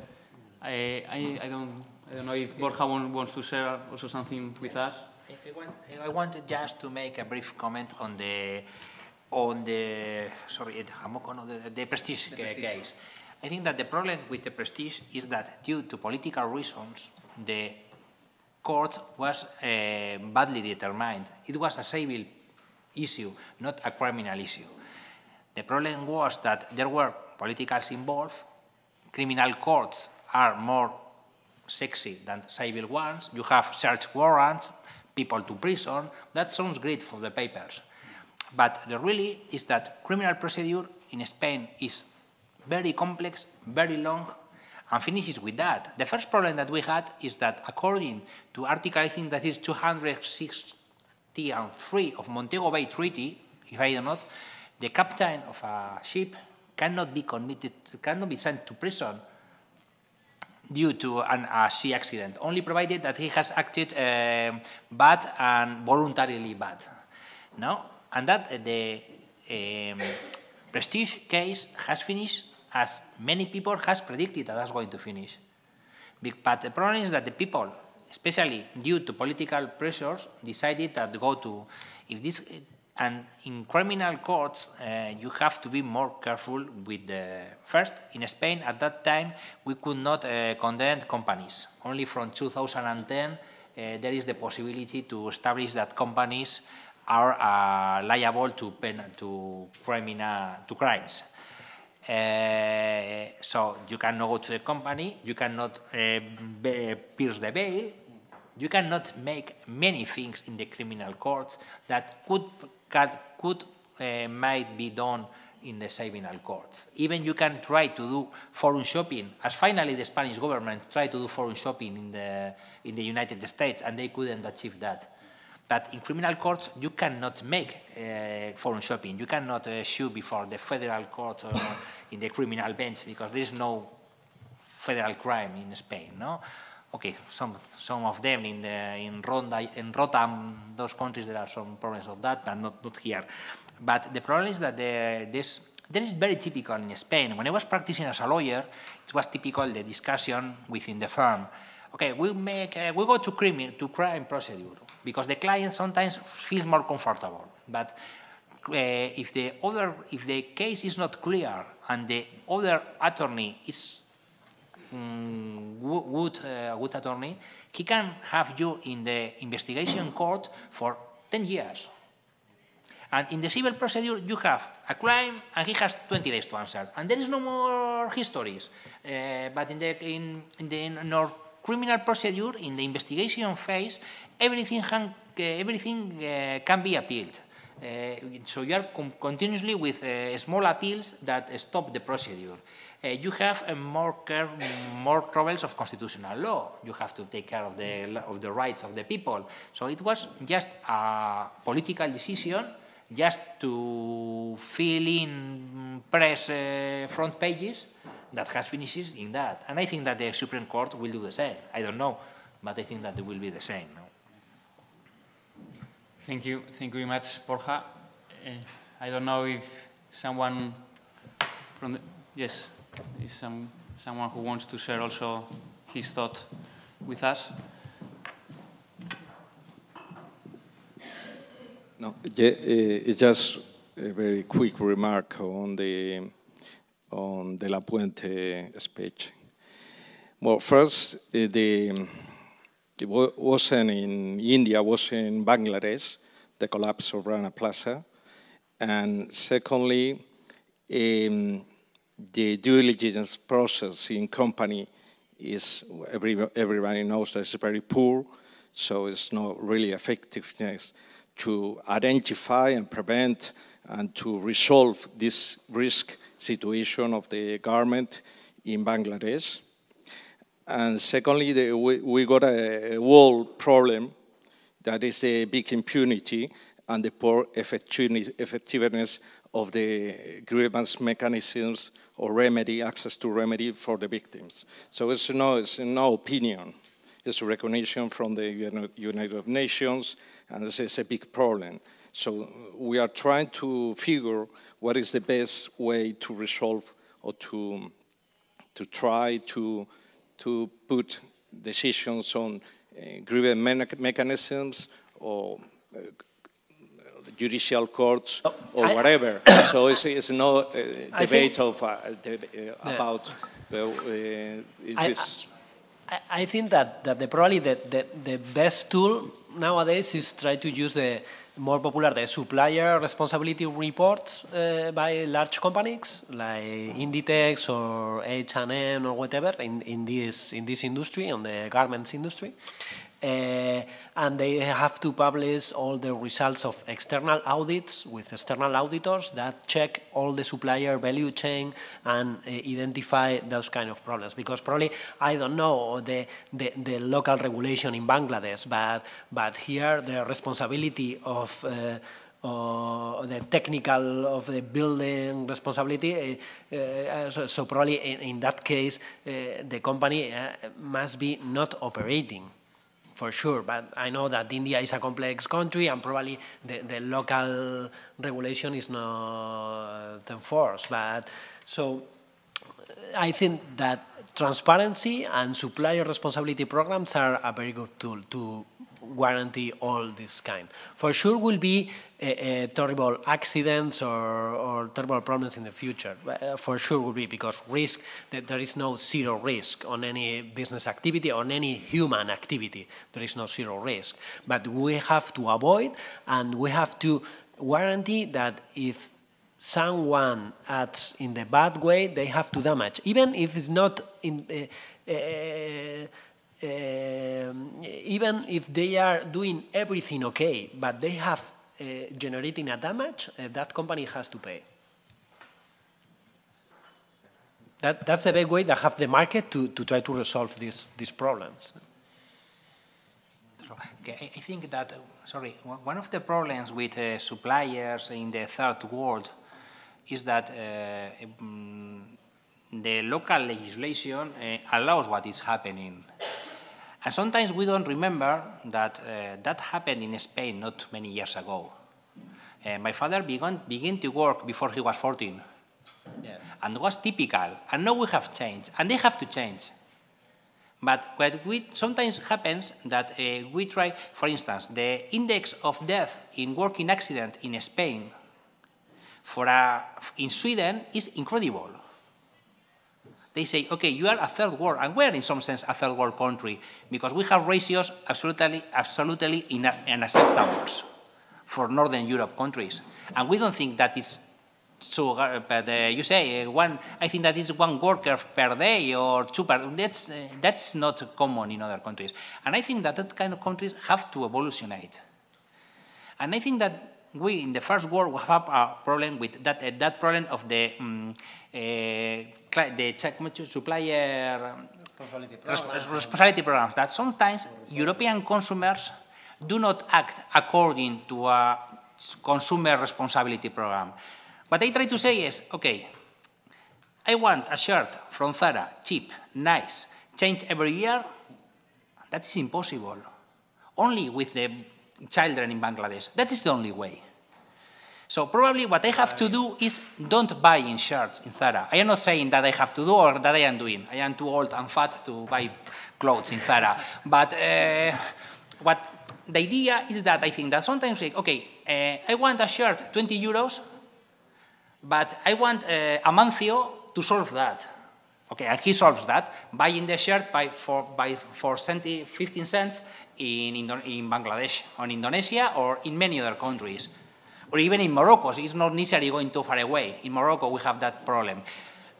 I, I, I, don't, I don't know if Borja wants to share also something with us. I, want, I wanted just to make a brief comment on the on the sorry the, the prestige, the prestige case. I think that the problem with the prestige is that due to political reasons, the court was uh, badly determined. It was a civil issue, not a criminal issue. The problem was that there were politicals involved. Criminal courts are more sexy than civil ones. You have search warrants, people to prison. That sounds great for the papers. But the really is that criminal procedure in Spain is very complex, very long, and finishes with that. The first problem that we had is that according to article, I think that is 263 of Montego Bay Treaty, if I am not, the captain of a ship cannot be committed, cannot be sent to prison due to an, a sea accident, only provided that he has acted uh, bad and voluntarily bad. No? And that uh, the um, prestige case has finished as many people has predicted that that's going to finish. But the problem is that the people, especially due to political pressures, decided that go to, if this, and in criminal courts, uh, you have to be more careful with the, first, in Spain at that time, we could not uh, condemn companies. Only from 2010, uh, there is the possibility to establish that companies are uh, liable to, pen, to, criminal, to crimes. Uh, so you cannot go to the company, you cannot uh, pierce the veil, you cannot make many things in the criminal courts that could, could uh, might be done in the civil courts. Even you can try to do forum shopping, as finally the Spanish government tried to do forum shopping in the, in the United States, and they couldn't achieve that. But in criminal courts, you cannot make uh, forum shopping. You cannot uh, sue before the federal court or in the criminal bench because there is no federal crime in Spain, no? Okay, some, some of them in, the, in Ronda, in Rotam, those countries, there are some problems of that, but not, not here. But the problem is that the, this, this is very typical in Spain. When I was practicing as a lawyer, it was typical the discussion within the firm. Okay, we make uh, we go to crime to crime procedure because the client sometimes feels more comfortable. But uh, if the other if the case is not clear and the other attorney is um, good uh, good attorney, he can have you in the investigation court for 10 years and in the civil procedure, you have a crime, and he has 20 days to answer. And there is no more histories. Uh, but in, the, in, in, the, in our criminal procedure, in the investigation phase, everything, can, uh, everything uh, can be appealed. Uh, so you are continuously with uh, small appeals that stop the procedure. Uh, you have more care, more troubles of constitutional law. You have to take care of the, of the rights of the people. So it was just a political decision just to fill in press uh, front pages that has finishes in that. And I think that the Supreme Court will do the same. I don't know, but I think that it will be the same. No? Thank you. Thank you very much, Borja. Uh, I don't know if someone from the, yes, is some, someone who wants to share also his thought with us. No, it's just a very quick remark on the on the La Fuente speech. Well, first, the it wasn't in India, it was in Bangladesh, the collapse of Rana Plaza, and secondly, um, the due diligence process in company is every, everybody knows that it's very poor, so it's not really effectiveness to identify and prevent and to resolve this risk situation of the garment in Bangladesh. And secondly, the, we, we, got a, a world problem that is a big impunity and the poor effectiveness of the grievance mechanisms or remedy, access to remedy for the victims. So it's no, it's no opinion is recognition from the United Nations, and this is a big problem. So we are trying to figure what is the best way to resolve or to, to try to, to put decisions on uh, grievance mechanisms or uh, judicial courts oh, or I, whatever. so it's, it's no uh, debate of, uh, de uh, about uh, I, I think that, that the, probably the, the, the best tool nowadays is try to use the more popular the supplier responsibility reports uh, by large companies like Inditex or H&M or whatever in, in this in this industry on the garments industry and they have to publish all the results of external audits with external auditors that check all the supplier value chain and uh, identify those kind of problems. Because probably, I don't know the, the, the, local regulation in Bangladesh, but, but here the responsibility of uh, uh, the technical of the building responsibility. Uh, uh, so, so, probably in, in that case, the company must be not operating for sure. But I know that India is a complex country and probably the, the local regulation is not enforced. But so I think that transparency and supplier responsibility programs are a very good tool to guarantee all this kind. For sure will be uh, terrible accidents or, or, terrible problems in the future. Uh, for sure will be because risk, that there is no zero risk on any business activity, on any human activity. There is no zero risk. But we have to avoid and we have to guarantee that if someone acts in the bad way, they have to damage, even if it's not in. Uh, uh, uh, even if they are doing everything okay, but they have uh, generating a damage, uh, that company has to pay. That, that's the big way that have the market to, to try to resolve these, these problems. Okay, I think that, sorry, one of the problems with uh, suppliers in the third world is that uh, the local legislation uh, allows what is happening. And sometimes we don't remember that uh, that happened in Spain not many years ago. Uh, my father began, began to work before he was 14. Yes. And was typical. And now we have changed. And they have to change. But what we, sometimes happens that uh, we try, for instance, the index of death in working accident in Spain for a, in Sweden is incredible. They say, okay, you are a third world, and we're in some sense a third world country because we have ratios absolutely, absolutely unacceptable for Northern Europe countries. And we don't think that is so, uh, but uh, you say uh, one, I think that is one worker per day or two per, that's, uh, that's not common in other countries. And I think that that kind of countries have to evolutionate. And I think that we in the first world have a problem with that, uh, that problem of the, um, the supplier responsibility, responsibility programs, that sometimes European consumers do not act according to a consumer responsibility program. What I try to say is, okay, I want a shirt from Zara, cheap, nice, change every year. That is impossible. Only with the children in Bangladesh. That is the only way. So probably what I have to do is don't buy in shirts in Zara. I am not saying that I have to do or that I am doing. I am too old and fat to buy clothes in Zara. But uh, what the idea is that I think that sometimes, like, okay, uh, I want a shirt, 20 euros, but I want uh, Amancio to solve that. Okay, and he solves that, buying the shirt by, for, by, for 15 cents in, in Bangladesh, or in Indonesia, or in many other countries. Or even in Morocco, so it's not necessarily going too far away. In Morocco, we have that problem.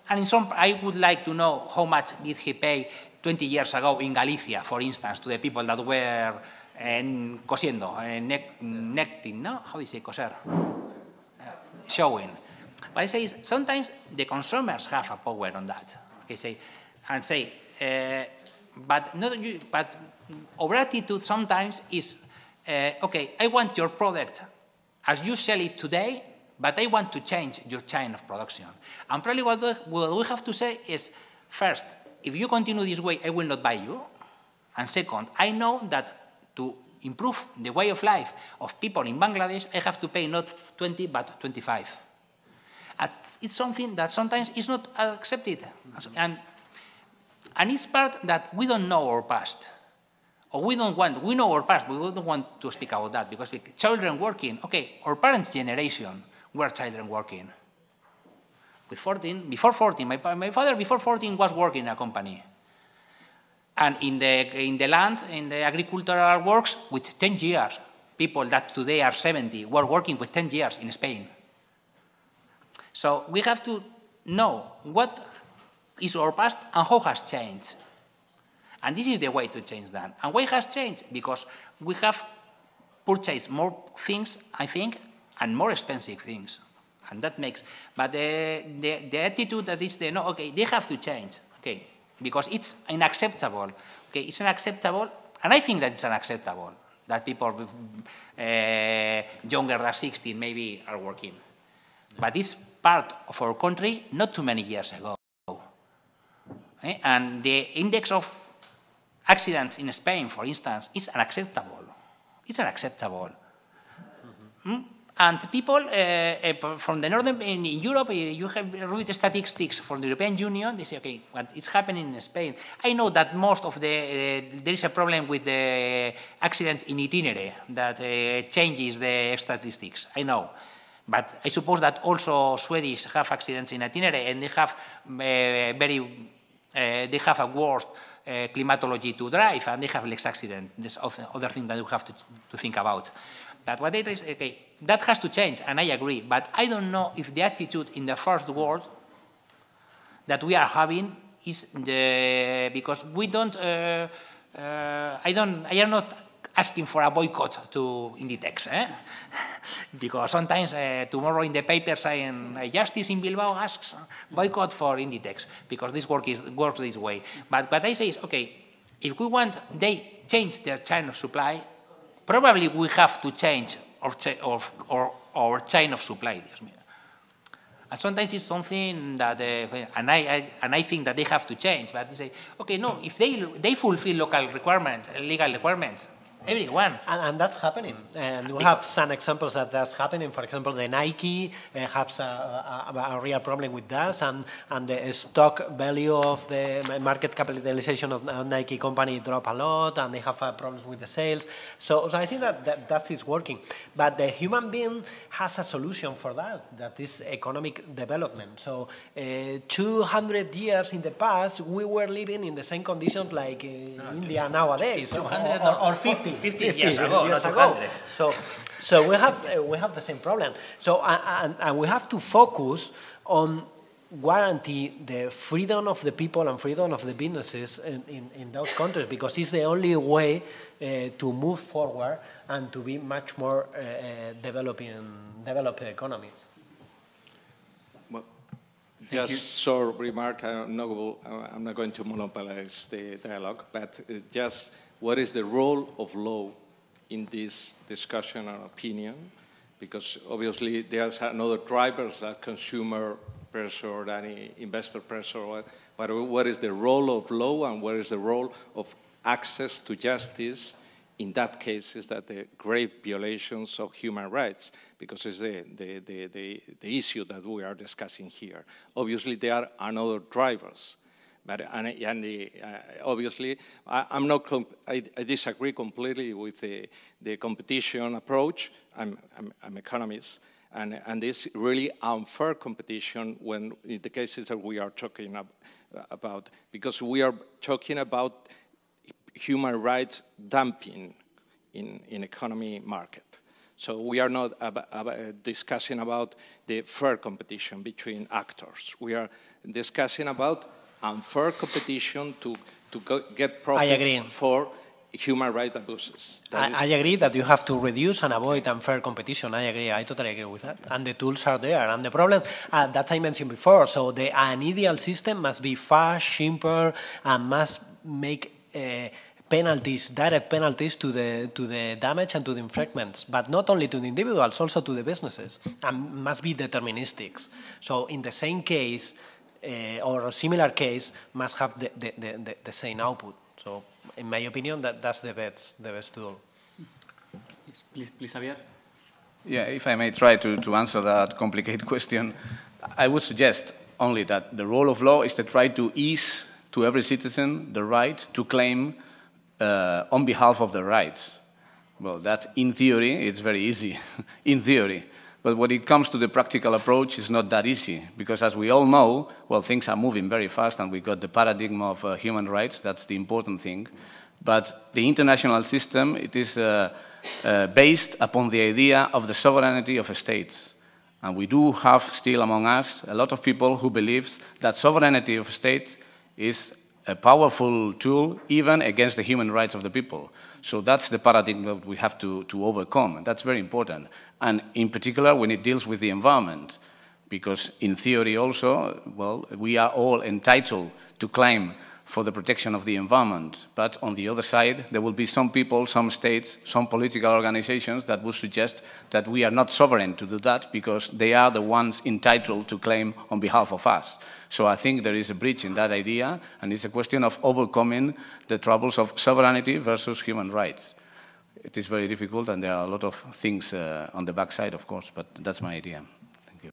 And in some, I would like to know how much did he pay 20 years ago in Galicia, for instance, to the people that were uh, cosiendo, uh, necting, no? How do you say coser? Uh, showing. What I say sometimes the consumers have a power on that. Okay, say, and say, uh, but not you, but our attitude sometimes is, uh, okay, I want your product as you sell it today, but I want to change your chain of production. And probably what we, what we have to say is, first, if you continue this way, I will not buy you. And second, I know that to improve the way of life of people in Bangladesh, I have to pay not 20, but 25 it's something that sometimes is not accepted. And, and it's part that we don't know our past. Or we don't want, we know our past, but we don't want to speak about that because children working, okay, our parents' generation were children working. With 14, before 14, my, my father before 14 was working in a company. And in the, in the land, in the agricultural works, with 10 years. People that today are 70 were working with 10 years in Spain. So we have to know what is our past and how has changed. And this is the way to change that. And why has changed? Because we have purchased more things, I think, and more expensive things. And that makes, but the, the, the attitude that is the, no, okay, they have to change, okay, because it's unacceptable. Okay, it's unacceptable, and I think that it's unacceptable that people uh, younger than 16 maybe are working. But it's part of our country not too many years ago. Okay? And the index of accidents in Spain, for instance, is unacceptable. It's unacceptable. Mm -hmm. And people uh, from the northern, in Europe, uh, you have read the statistics from the European Union, they say, okay, what is happening in Spain? I know that most of the, uh, there is a problem with the accidents in itinerary that changes the statistics, I know. But I suppose that also Swedish have accidents in itinerary and they have uh, very, uh, they have a worse uh, climatology to drive and they have less accidents. This other thing that we have to, to think about. But what it is, okay, that has to change, and I agree. But I don't know if the attitude in the first world that we are having is the because we don't. Uh, uh, I don't. I am not asking for a boycott to Inditex, eh? because sometimes uh, tomorrow in the paper saying uh, Justice in Bilbao asks boycott for Inditex because this work is, works this way. But what I say is, okay, if we want they change their chain of supply, probably we have to change our, our chain of supply. And sometimes it's something that, uh, and, I, I, and I think that they have to change, but they say, okay, no, if they, they fulfill local requirements, legal requirements, everyone. And, and, that's happening. And we have some examples that that's happening. For example, the Nike uh, has a, a, a, real problem with that, and, and the stock value of the market capitalization of Nike company drop a lot, and they have uh, problems with the sales. So, so I think that, that that is working. But the human being has a solution for that, that is economic development. So uh, 200 years in the past, we were living in the same conditions like in no, India nowadays, or, or, or 50. 50, 50 years ago, years ago. So, so we have uh, we have the same problem. So and, and we have to focus on guarantee the freedom of the people and freedom of the businesses in, in, in those countries because it's the only way uh, to move forward and to be much more uh, uh developing developed economies. Well, just short remark. I'm not, I'm not going to monopolize the dialogue, but uh, just what is the role of law in this discussion and opinion? Because obviously there's another drivers that consumer pressure, any investor pressure, but what is the role of law and what is the role of access to justice in that case is that the grave violations of human rights, because it's the, the, the, the, the issue that we are discussing here. Obviously, there are another drivers. But and, and the, uh, obviously, I, am not. I, I, disagree completely with the, the competition approach. I'm, I'm, I'm economist, and and this really unfair competition when in the cases that we are talking ab about, because we are talking about human rights dumping in in economy market. So we are not ab ab discussing about the fair competition between actors. We are discussing about unfair competition to, to get profits for human rights abuses. I, I, agree that you have to reduce and avoid unfair competition. I agree. I totally agree with that. And the tools are there. And the problem uh, that I mentioned before, so the, an ideal system must be fast, simple, and must make uh, penalties, direct penalties to the to the damage and to the infringements, but not only to the individuals, also to the businesses, and must be deterministics. So in the same case, uh, or a similar case must have the, the, the, the, same output. So, in my opinion, that, that's the best, the best tool. Please, please, Javier. Yeah, if I may try to, to answer that complicated question, I would suggest only that the role of law is to try to ease to every citizen the right to claim uh, on behalf of the rights. Well, that in theory, it's very easy, in theory. But when it comes to the practical approach, it's not that easy, because as we all know, well, things are moving very fast, and we've got the paradigm of uh, human rights, that's the important thing. But the international system, it is uh, uh, based upon the idea of the sovereignty of states. And we do have still among us a lot of people who believes that sovereignty of states is a powerful tool even against the human rights of the people. So that's the paradigm that we have to, to overcome. That's very important. And in particular, when it deals with the environment, because in theory also, well, we are all entitled to claim for the protection of the environment. But on the other side, there will be some people, some states, some political organizations that will suggest that we are not sovereign to do that because they are the ones entitled to claim on behalf of us. So I think there is a breach in that idea, and it's a question of overcoming the troubles of sovereignty versus human rights. It is very difficult, and there are a lot of things uh, on the backside, of course, but that's my idea. Thank you.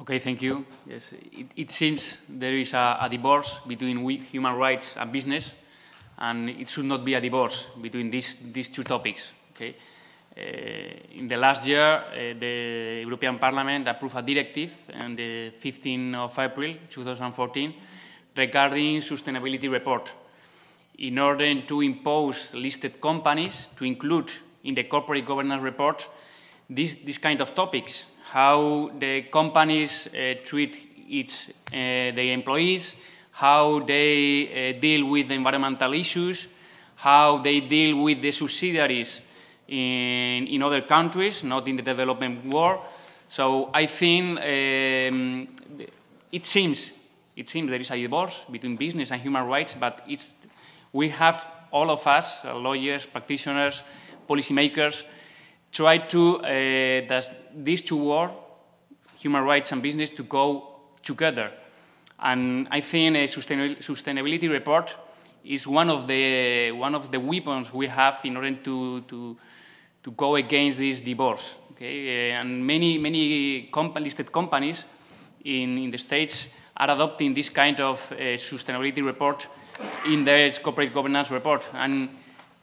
Okay, thank you. Yes, it, it seems there is a, a, divorce between human rights and business, and it should not be a divorce between these, these two topics. Okay? Uh, in the last year, uh, the European Parliament approved a directive on the 15th of April 2014 regarding sustainability report. In order to impose listed companies to include in the corporate governance report this, this kind of topics, how the companies uh, treat its, uh, their employees, how they uh, deal with the environmental issues, how they deal with the subsidiaries in, in other countries, not in the development world. So I think um, it seems it seems there is a divorce between business and human rights, but it's, we have all of us, uh, lawyers, practitioners, policymakers, try to uh, that these two worlds, human rights and business, to go together. And I think a sustainability report is one of the one of the weapons we have in order to to, to go against this divorce. Okay? Uh, and many many comp listed companies in, in the states are adopting this kind of uh, sustainability report in their corporate governance report. And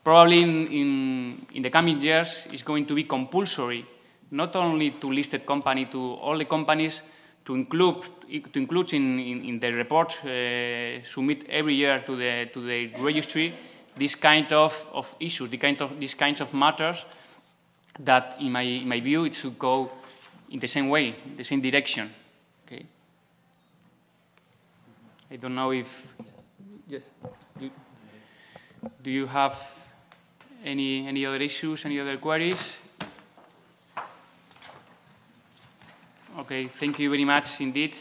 probably in, in, in, the coming years, it's going to be compulsory, not only to listed company, to all the companies to include, to include in, in, in the report, uh, submit every year to the, to the registry this kind of, of issues, the kind of, these kinds of matters that, in my, in my view, it should go in the same way, the same direction. Okay. I don't know if, yes, you, do you have any, any other issues, any other queries? Okay, thank you very much indeed.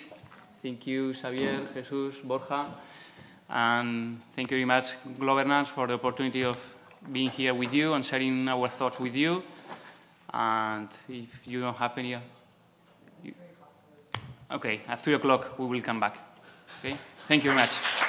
Thank you, Xabier, Jesus, Borja, and thank you very much, Globernance, for the opportunity of being here with you and sharing our thoughts with you. And if you don't have any, uh, you, okay, at three o'clock we will come back. Okay, thank you very much.